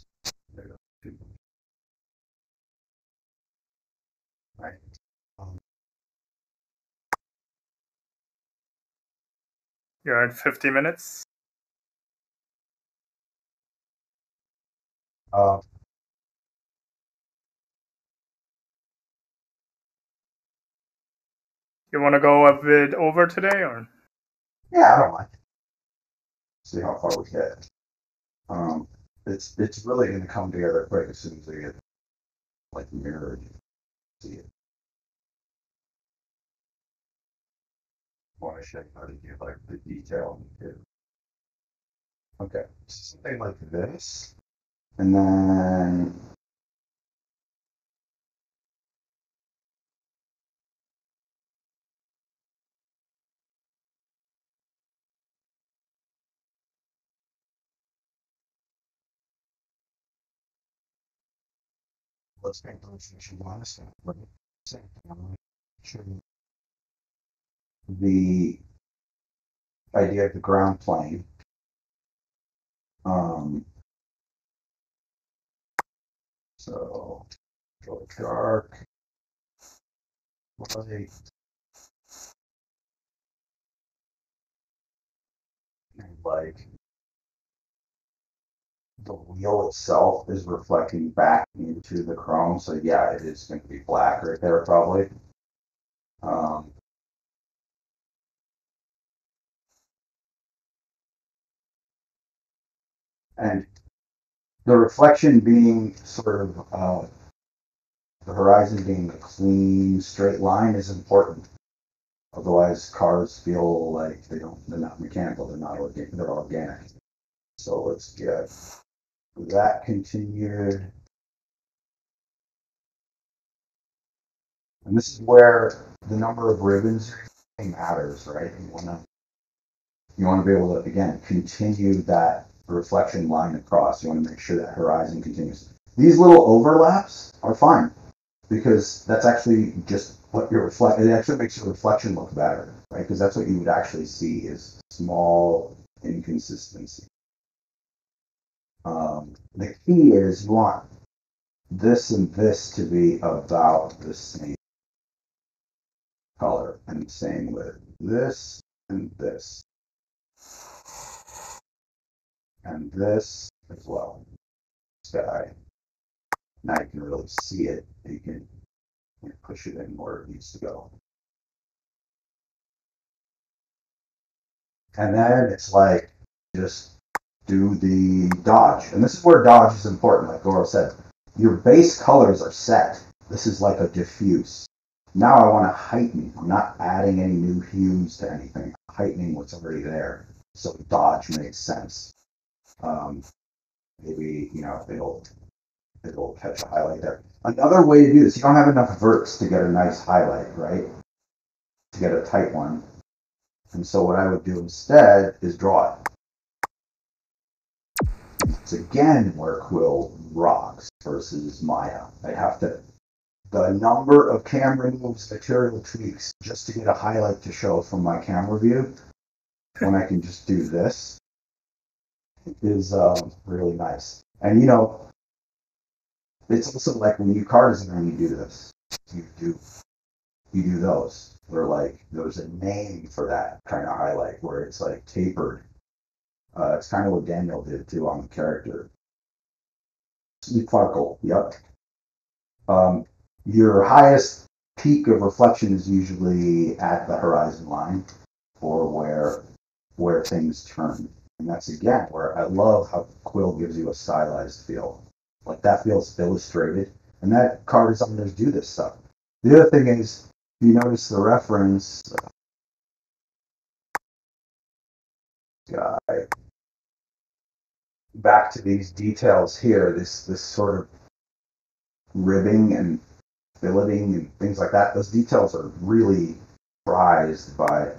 There you go. Right. Um, You're at 50 minutes. uh, You want to go a bit over today, or yeah, I don't mind. See how far we get. Um, it's it's really going to come together quick as soon as we get like mirrored. See it. Want to show you how to do like the detail here. Okay, something like this, and then let's make that you want to same thing, I'm gonna show you the idea of the ground plane. Um, so go dark, light, like the wheel itself is reflecting back into the chrome. So yeah, it is going to be black right there probably. Um, and the reflection being sort of uh, the horizon being a clean straight line is important. Otherwise, cars feel like they don't they're not mechanical. They're not organic. They're organic. So let's get that continued. And this is where the number of ribbons matters, right? You wanna you wanna be able to again continue that reflection line across. You want to make sure that horizon continues. These little overlaps are fine because that's actually just what your reflect. It actually makes your reflection look better, right? Because that's what you would actually see is small inconsistency. Um, the key is you want this and this to be about the same color, and same with this and this and this as well. Sky. Now you can really see it. You can you push it in where it needs to go. And then it's like just do the dodge. And this is where dodge is important, like Goro said. Your base colors are set. This is like a diffuse. Now I want to heighten. I'm not adding any new hues to anything. I'm heightening what's already there. So dodge makes sense. Um, maybe you know it'll it'll catch a highlight there. Another way to do this, you don't have enough verts to get a nice highlight, right? To get a tight one. And so what I would do instead is draw it. It's again where Quill rocks versus Maya. I have to the number of camera moves, material tweaks just to get a highlight to show from my camera view when I can just do this is um, really nice. And you know, it's also like when you design, you do this. You do you do those. Where like there's a name for that kind of highlight where it's like tapered. Uh, it's kind of what Daniel did too on the character. Sparkle, yep. Um, your highest peak of reflection is usually at the horizon line or where where things turn. And that's again where I love how Quill gives you a stylized feel. Like that feels illustrated. And that car designers do this stuff. The other thing is, you notice the reference, guy, back to these details here, this this sort of ribbing and filleting and things like that. Those details are really prized by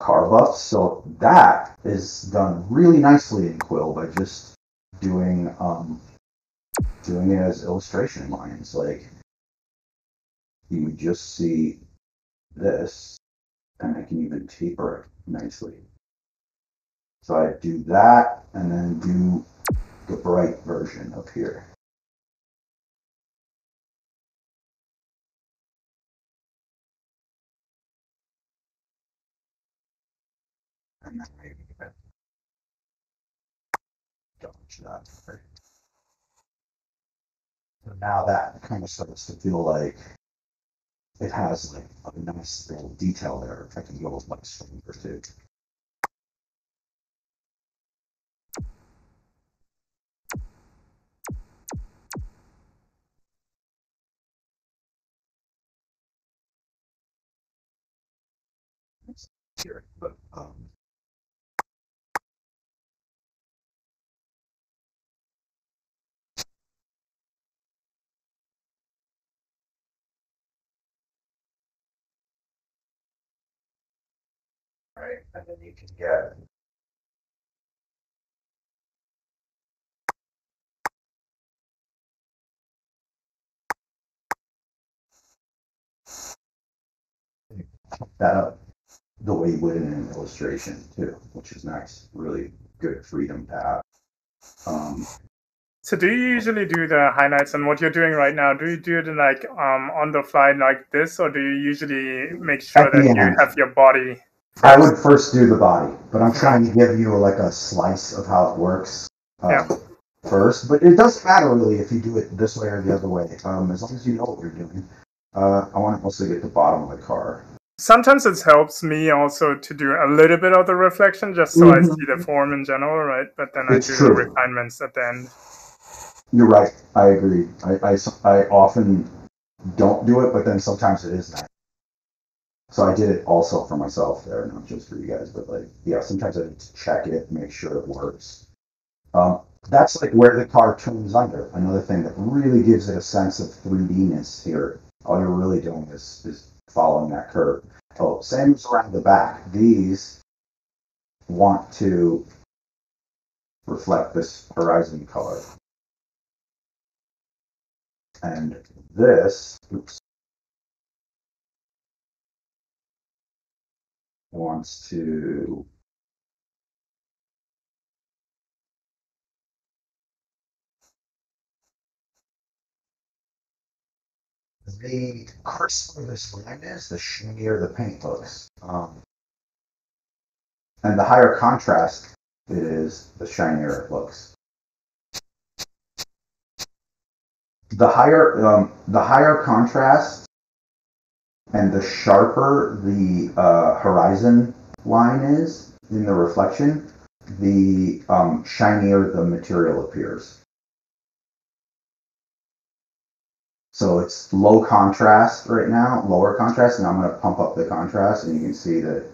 car buffs. So that is done really nicely in Quill by just doing um, doing it as illustration lines. Like you just see this, and I can even taper it nicely. So I do that, and then do the bright version up here. And then maybe dodge that. So now that kind of starts to feel like it has like a nice little detail there. If I can go like stronger too. Here, but um, right, and then you can get that up the way you would in an illustration too, which is nice. Really good freedom to have. Um, So do you usually do the highlights and what you're doing right now? Do you do it like um, on the fly like this, or do you usually make sure that you have your body? I would first do the body, but I'm trying to give you like a slice of how it works uh, Yeah. first. But it doesn't matter really if you do it this way or the other way, um, as long as you know what you're doing. Uh, I want to also get the bottom of the car. Sometimes it helps me also to do a little bit of the reflection just so I Mhm. see the form in general, right? But then It's I do true. the refinements at the end. You're right. I agree. I, I, I often don't do it, but then sometimes it is nice. So I did it also for myself there, not just for you guys, but like, yeah, sometimes I need to check it, make sure it works. Um, that's like where the car turns under. Another thing that really gives it a sense of 3D-ness here. All you're really doing is, is following that curve. Oh, same as around the back. These want to reflect this horizon color. And this, oops, wants to the crisper this line is, the shinier the paint looks. Um, and the higher contrast it is, the shinier it looks. The higher, um, the higher contrast and the sharper the uh, horizon line is in the reflection, the um, shinier the material appears. So it's low contrast right now, lower contrast, and I'm going to pump up the contrast, and you can see that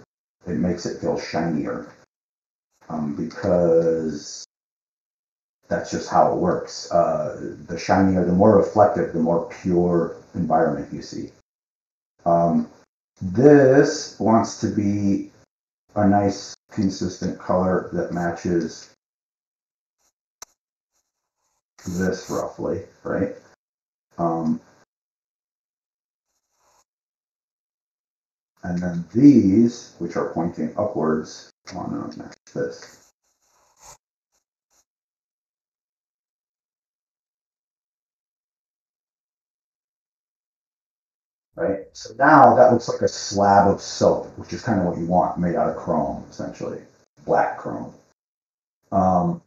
it makes it feel shinier um, because that's just how it works. Uh, the shinier, the more reflective, the more pure environment you see. Um, this wants to be a nice consistent color that matches this roughly, right? Um, and then these, which are pointing upwards, want to match this. Right? So now that looks like a slab of soap, which is kind of what you want, made out of chrome, essentially, black chrome. Um,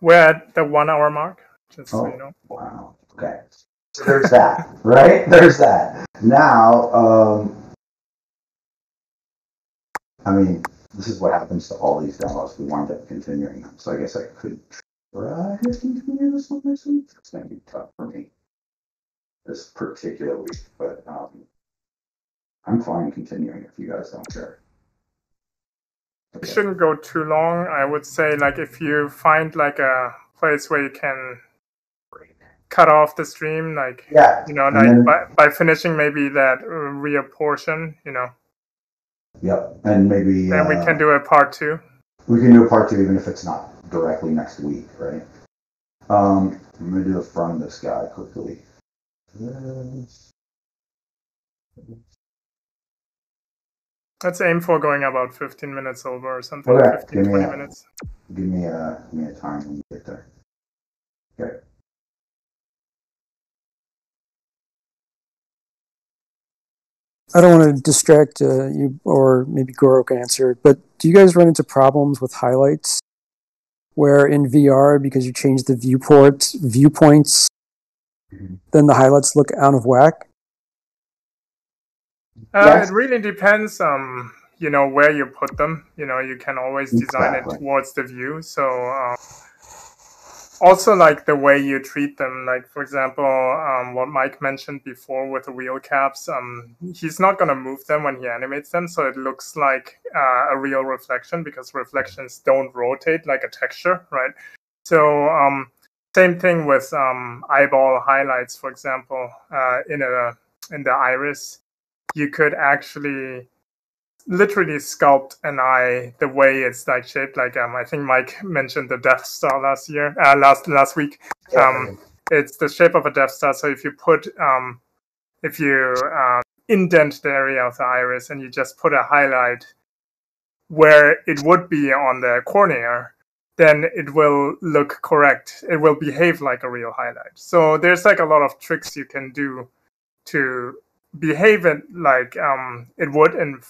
We're at the one hour mark, just so Oh. you know. wow. Okay. So there's that, right? There's that. Now, um, I mean, this is what happens to all these demos. We wind up continuing them. So I guess I could try to continue this one next week. It's going to be tough for me this particular week, but um, I'm fine continuing if you guys don't care. It shouldn't go too long. I would say like if you find like a place where you can cut off the stream, like Yeah. you know, like then- by, by finishing maybe that uh, rear portion, you know, Yep. And maybe then we uh, can do a part two. we can do a part two even if it's not directly next week, right? Um, I'm gonna do the front of this guy quickly. This. Let's aim for going about 15 minutes over or something. Okay, 15, give me 20 a- minutes. Give me a give me a time when you get there. Okay. I don't want to distract uh, you, or maybe Goro can answer but do you guys run into problems with highlights where in VR, because you change the viewport viewpoints, Then the highlights look out of whack? Uh, Yes. It really depends, um, you know, where you put them. You know, you can always design Exactly. it towards the view. So, uh, also like the way you treat them. Like, for example, um, what Mike mentioned before with the wheel caps, um, he's not going to move them when he animates them. So it looks like uh, a real reflection because reflections don't rotate like a texture, right? So, um, same thing with um, eyeball highlights, for example, uh, in a in the iris. You could actually literally sculpt an eye the way it's like shaped like um i think mike mentioned the death star last year uh, last last week. Um, it's the shape of a death star so if you put um if you um, indent the area of the iris and you just put a highlight where it would be on the cornea then it will look correct it will behave like a real highlight so there's like a lot of tricks you can do to behave it like um, it would in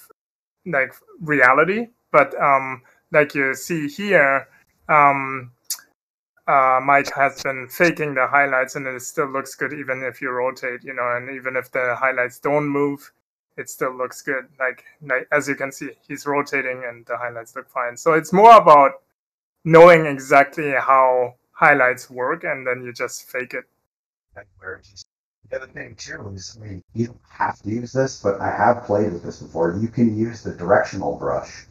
like reality, but um, like you see here, um, uh, Mike has been faking the highlights, and it still looks good even if you rotate, you know, and even if the highlights don't move, it still looks good. Like, like as you can see, he's rotating, and the highlights look fine. So it's more about knowing exactly how highlights work, and then you just fake it. The other thing too is, I mean, you don't have to use this, but I have played with this before. You can use the directional brush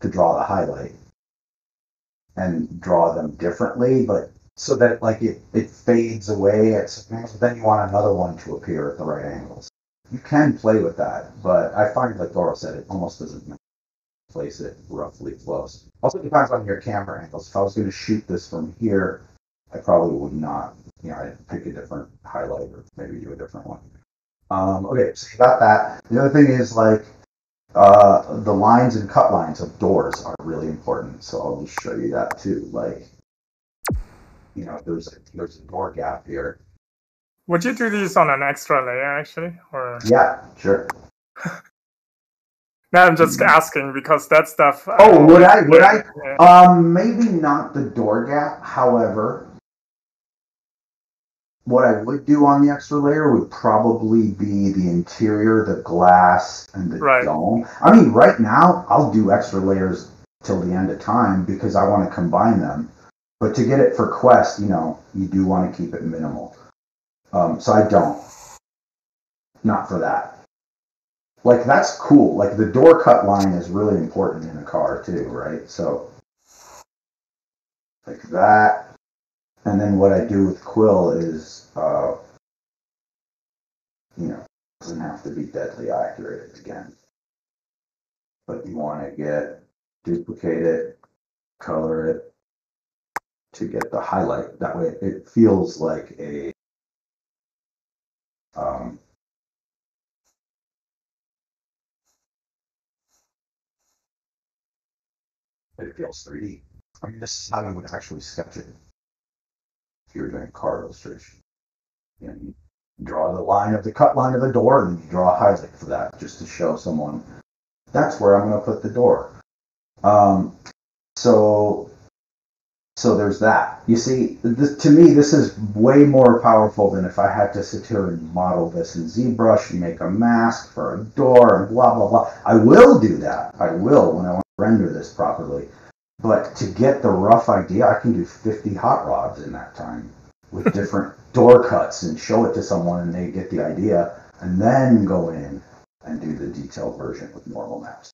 to draw the highlight and draw them differently, but so that like it, it fades away at certain angles, but then you want another one to appear at the right angles. You can play with that, but I find, like Goro said, it almost doesn't make- place it roughly close. Also depends on your camera angles. If I was going to shoot this from here, I probably would not you know, I'd pick a different highlight or maybe do a different one. Um, okay, so you got that. The other thing is like uh, the lines and cut lines of doors are really important. So I'll just show you that too. Like, you know, there's a, there's a door gap here. Would you do these on an extra layer actually, or? Yeah, sure. No, I'm just asking because that stuff. Oh, would I- would I? Yeah. Um, maybe not the door gap. However, what I would do on the extra layer would probably be the interior, the glass, and the Right. dome. I mean, right now I'll do extra layers till the end of time because I want to combine them. But to get it for Quest, you know, you do want to keep it minimal. Um, so I don't. Not for that. Like that's cool. Like the door cut line is really important in a car too, right? So like that. And then what I do with Quill is, uh, you know, doesn't have to be deadly accurate again. But you want to get, duplicate it, color it to get the highlight. That way it feels like a, um, it feels 3D. I mean, this is how you would actually sketch it if you were doing car illustration. You know, you draw the line of the cut line of the door and you draw a highlight for that just to show someone that's where I'm going to put the door. Um, so, so there's that. You see, this, to me, this is way more powerful than if I had to sit here and model this in ZBrush and make a mask for a door and blah blah blah. I will do that. I will when I want render this properly. But to get the rough idea, I can do 50 hot rods in that time with different door cuts and show it to someone and they get the idea and then go in and do the detailed version with normal maps.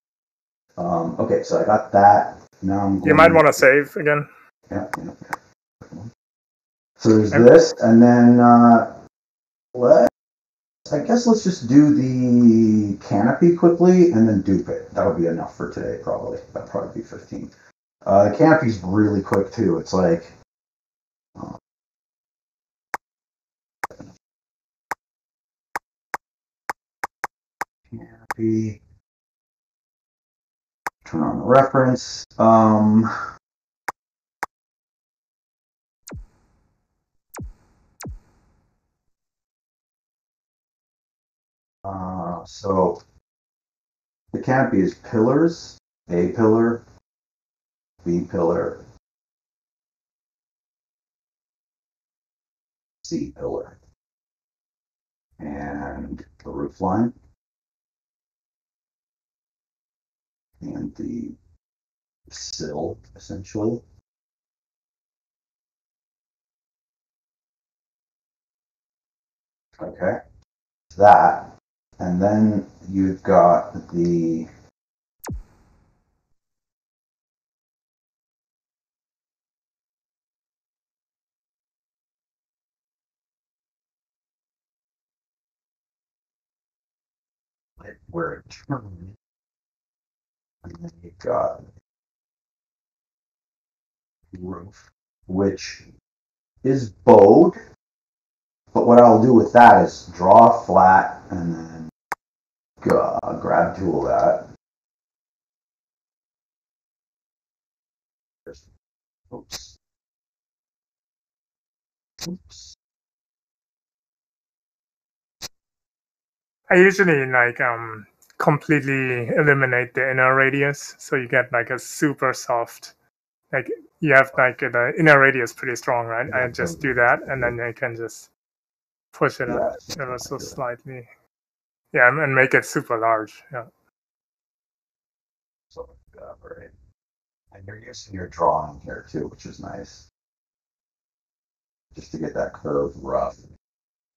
Um, okay, so I got that. Now I'm You might going- want to save again. yeah, yeah, yeah. So there's Okay. this, and then uh, let I guess let's just do the canopy quickly and then dupe it. That'll be enough for today, probably. That'll probably be 15. Uh, the canopy's really quick, too. It's like... Canopy... Turn on the reference. Um, uh, so the canopy is pillars, A pillar, B pillar, C pillar. And the roof line. And the sill, essentially. Okay, that, and then you've got the where it turns. And then you've got roof, which is bowed. But what I'll do with that is draw flat and then go, grab tool that. Oops. Oops. I usually like um completely eliminate the inner radius, so you get like a super soft. Like you have like the inner radius pretty strong, right? I just do that, and then I can just push it up Yeah, ever so slightly. Yeah, and- and make it super large. Yeah. So, uh, right. And you're using your drawing here too, which is nice. Just to get that curve rough.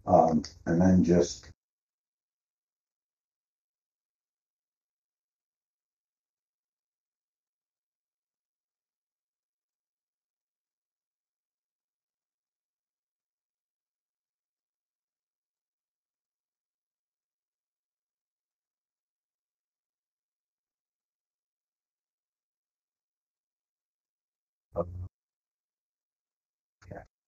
Um, and then just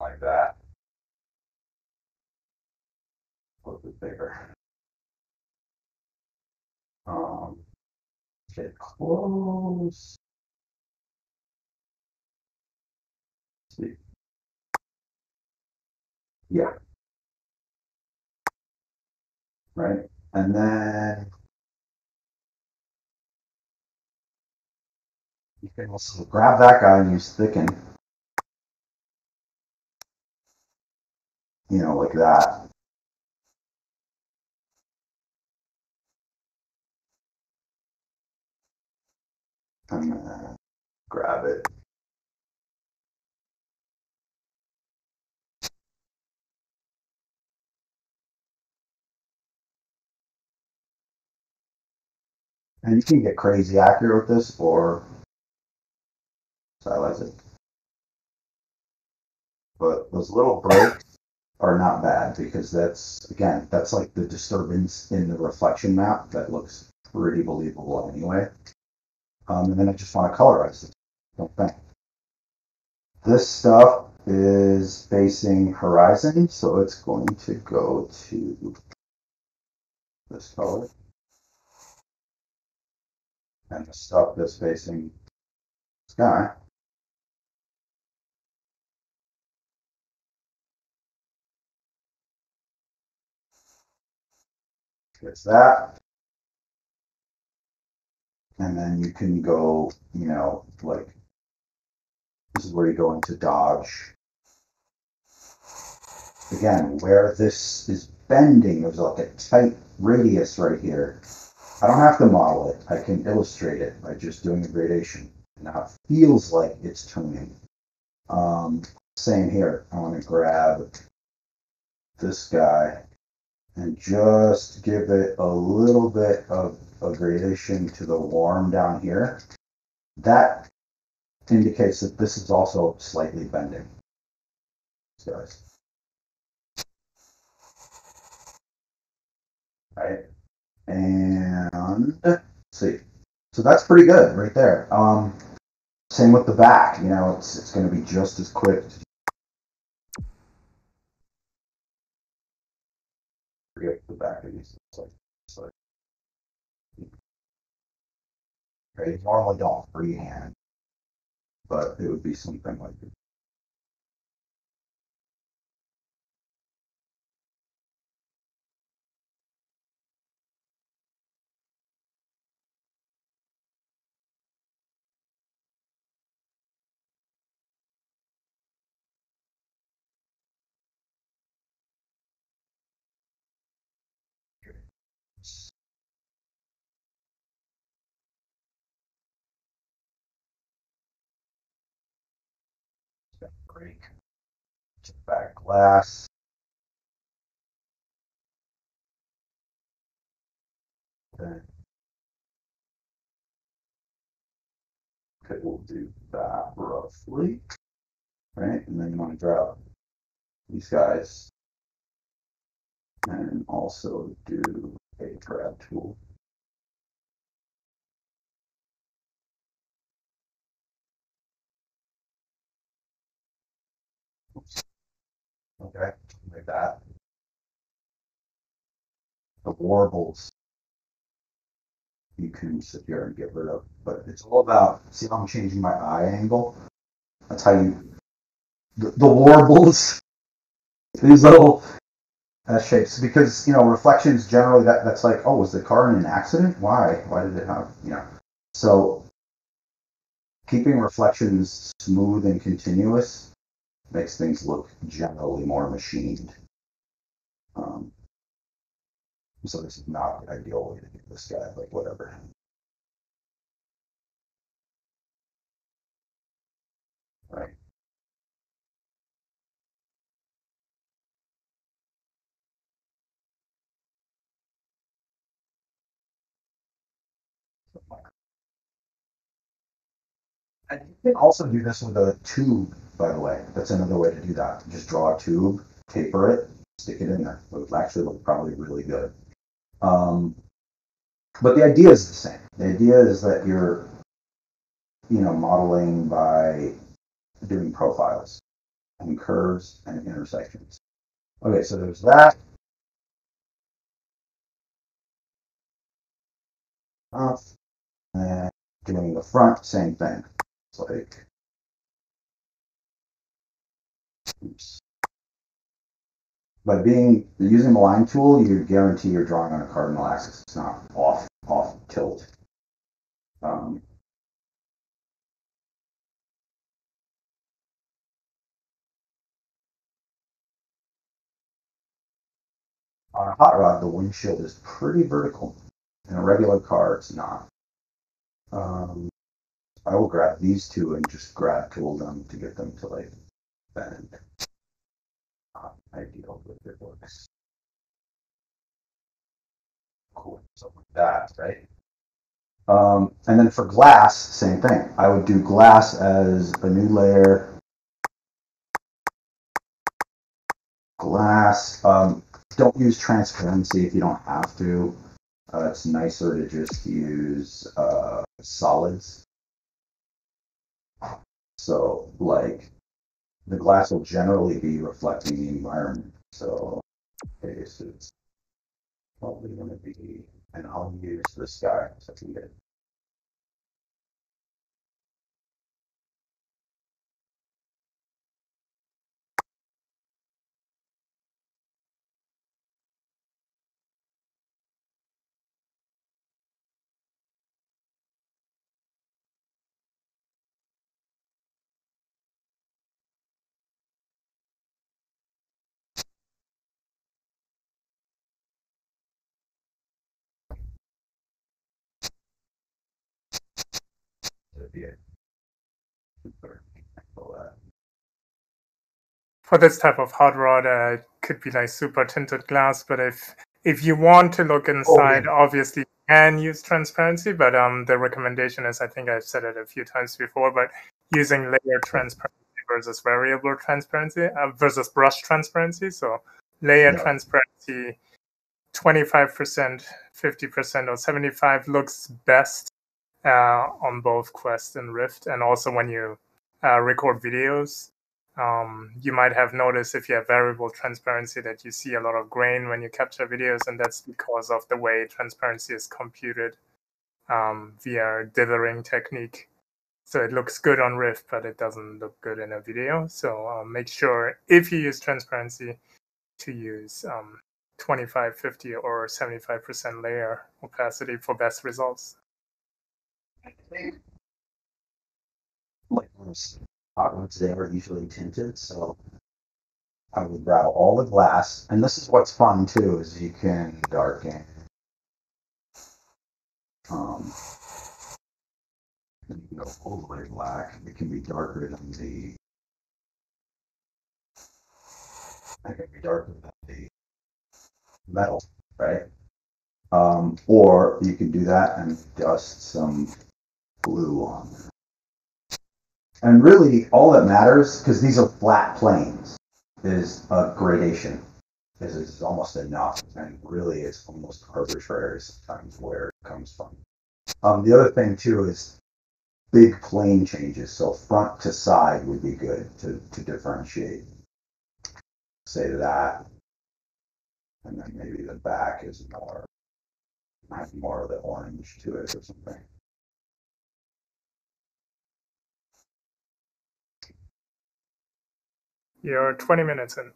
Like that. Little bit bigger. Um, get close. See. Yeah. Right, and then you can also grab that guy and use thicken. You know, like that. And then grab it. And you can get crazy accurate with this or stylize it. But those little breaks are not bad because that's, again, that's like the disturbance in the reflection map that looks pretty believable anyway. Um, and then I just want to colorize it. Don't think. This stuff is facing horizon, so it's going to go to this color. And the stuff that's facing sky. Gets that. And then you can go, you know, like, this is where you go into dodge. Again, where this is bending, there's like a tight radius right here. I don't have to model it. I can illustrate it by just doing a gradation. Now it feels like it's turning. Um, same here. I want to grab this guy and just give it a little bit of a gradation to the warm down here, that indicates that this is also slightly bending. Guys. Right. And see. So that's pretty good right there. Um, same with the back. You know, it's it's going to be just as quick. Forget the these. It's like, it's like, okay, normally don't freehand, but it would be something like this. Break. Back glass. Okay. Okay, we'll do that roughly. Right, and then you want to grab these guys and also do a grab tool. Okay, like that. The warbles you can sit here and get rid of, but it's all about see how I'm changing my eye angle. That's how you the, the warbles. These little uh, shapes because you know reflections generally that that's like oh was the car in an accident why why did it have you know so keeping reflections smooth and continuous makes things look generally more machined. Um, so this is not the ideal way to do this guy, like whatever. Right. And you can also do this with a tube by the way. That's another way to do that. Just draw a tube, taper it, stick it in there. It would actually look probably really good. Um, but the idea is the same. The idea is that you're, you know, modeling by doing profiles and curves and intersections. Okay, so there's that. And doing the front, same thing. It's like Oops. By being using the line tool, you guarantee you're drawing on a cardinal axis. It's not off off tilt. Um, on a hot rod, the windshield is pretty vertical. In a regular car, it's not. Um, I will grab these two and just grab tool them to get them to like bend. Not ideal, but it works. Cool. So with that, right? Um, and then for glass, same thing. I would do glass as a new layer. Glass. Um, don't use transparency if you don't have to. Uh, it's nicer to just use uh, solids. So, like, the glass will generally be reflecting the environment. So, so it's probably going to be, and I'll use the guy so I can get to be a super example of that. For this type of hot rod, uh, it could be like super tinted glass, but if if you want to look inside, oh, yeah. obviously you can use transparency, but um, the recommendation is I think I've said it a few times before, but using layer transparency versus variable transparency uh, versus brush transparency. So layer yeah. transparency, 25%, 50%, or 75 looks best uh, on both Quest and Rift, and also when you uh, record videos. Um, you might have noticed if you have variable transparency that you see a lot of grain when you capture videos, and that's because of the way transparency is computed um, via dithering technique. So it looks good on Rift, but it doesn't look good in a video. So um, make sure if you use transparency to use um, 25, 50, or 75% layer opacity for best results. I think like hot rods they are usually tinted, so I would grab all the glass. And this is what's fun too, is you can darken. Um, you can go all the way black. It can be darker than the. It can be darker than the metal, right? Um, or you can do that and dust some glue on. And really, all that matters, because these are flat planes, is a gradation. This is almost enough, and really, it's almost arbitrary sometimes where it comes from. Um, the other thing too is big plane changes. So front to side would be good to, to differentiate. Say that, and then maybe the back is more more of the orange to it or something. You're 20 minutes in.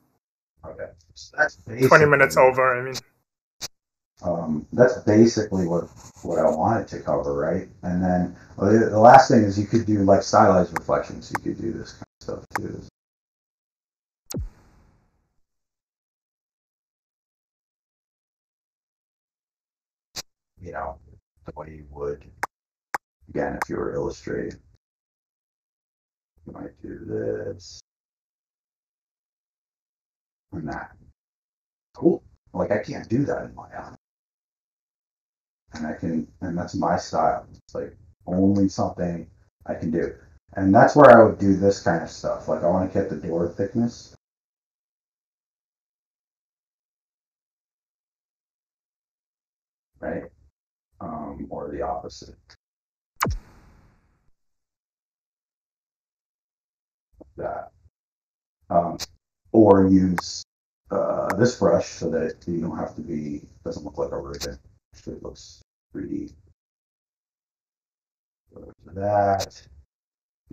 Okay. So that's 20 minutes over, I mean. Um, that's basically what what I wanted to cover, right? And then well, the, the last thing is you could do like stylized reflections. You could do this kind of stuff too. You know, the way you would again if you were illustrating. You might do this that. Cool. Like I can't do that in my own. And I can and that's my style. It's like only something I can do. And that's where I would do this kind of stuff. Like I want to get the door thickness. Right? Um, or the opposite. That. Um, or use uh, this brush so that you don't have to be doesn't look like a ribbon. Actually, it looks 3D. that.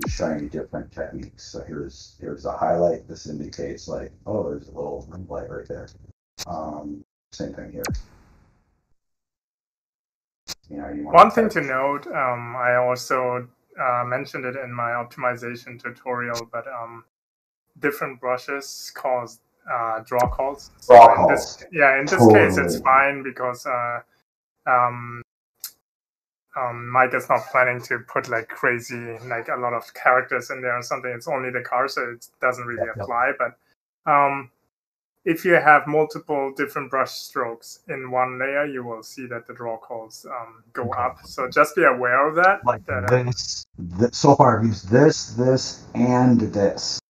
Shiny different techniques. So here's here's a highlight. This indicates like, oh, there's a little ring light right there. Um, same thing here. You know, you One thing to note, um, I also uh, mentioned it in my optimization tutorial, but um, different brushes cause uh, draw calls. So draw calls. This, yeah, in this totally. case, it's fine because uh, um, um, Mike is not planning to put like crazy, like a lot of characters in there or something. It's only the car, so it doesn't really yep, apply. But um, if you have multiple different brush strokes in one layer, you will see that the draw calls um, go okay. up. So just be aware of that. Like that, uh, this, this, so far I've used this, this, and this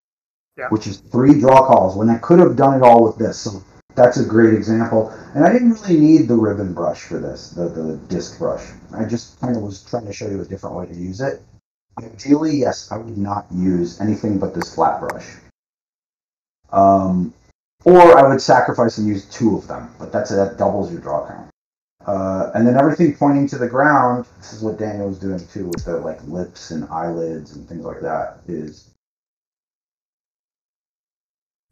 which is three draw calls when I could have done it all with this. So that's a great example. And I didn't really need the ribbon brush for this, the, the disc brush. I just kind of was trying to show you a different way to use it. Ideally, yes, I would not use anything but this flat brush. Um, or I would sacrifice and use two of them, but that's that doubles your draw count. Uh, and then everything pointing to the ground, this is what Daniel was doing too with the like lips and eyelids and things like that, is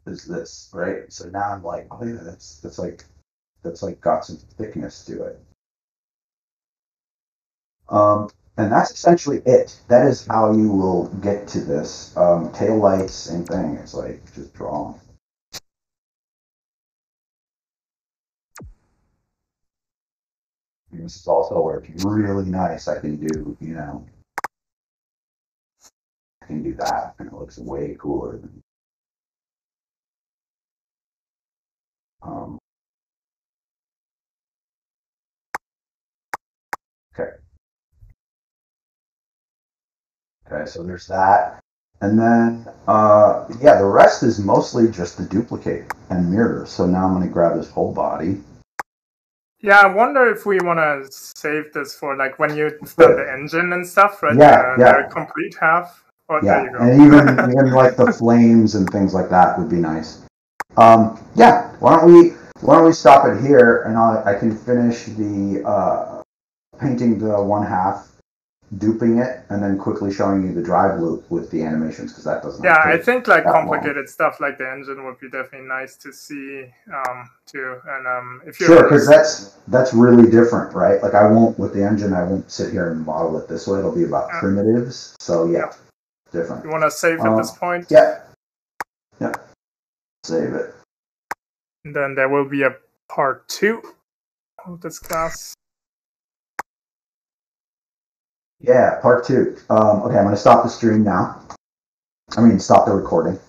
is this, right? So now I'm like, oh yeah, that's that's like that's like got some thickness to it. Um, and that's essentially it. That is how you will get to this. Um, tail lights, same thing. It's like just draw. this is also where it's really nice. I can do, you know, I can do that, and it looks way cooler than Um, okay. Okay, so there's that. And then, uh, yeah, the rest is mostly just the duplicate and mirror. So now I'm going to grab this whole body. Yeah, I wonder if we want to save this for like when you build the engine and stuff, right? Yeah, the, yeah. The complete half. Oh, yeah, and even even like the flames and things like that would be nice. Um, yeah, why don't we why don't we stop it here and I'll, I can finish the uh, painting the one half, duping it, and then quickly showing you the drive loop with the animations because that doesn't. yeah, I think like that long. complicated stuff like the engine would be definitely nice to see um, too. And um, if you Sure, because that's that's really different, right? Like I won't with the engine, I won't sit here and model it this way. It'll be about Yeah. primitives. So yeah, different. you want to save Uh, at this point, Yeah, yeah. Save it. and then there will be a part two of this class. Yeah, part two. Um, okay, I'm going to stop the stream now. I mean, stop the recording.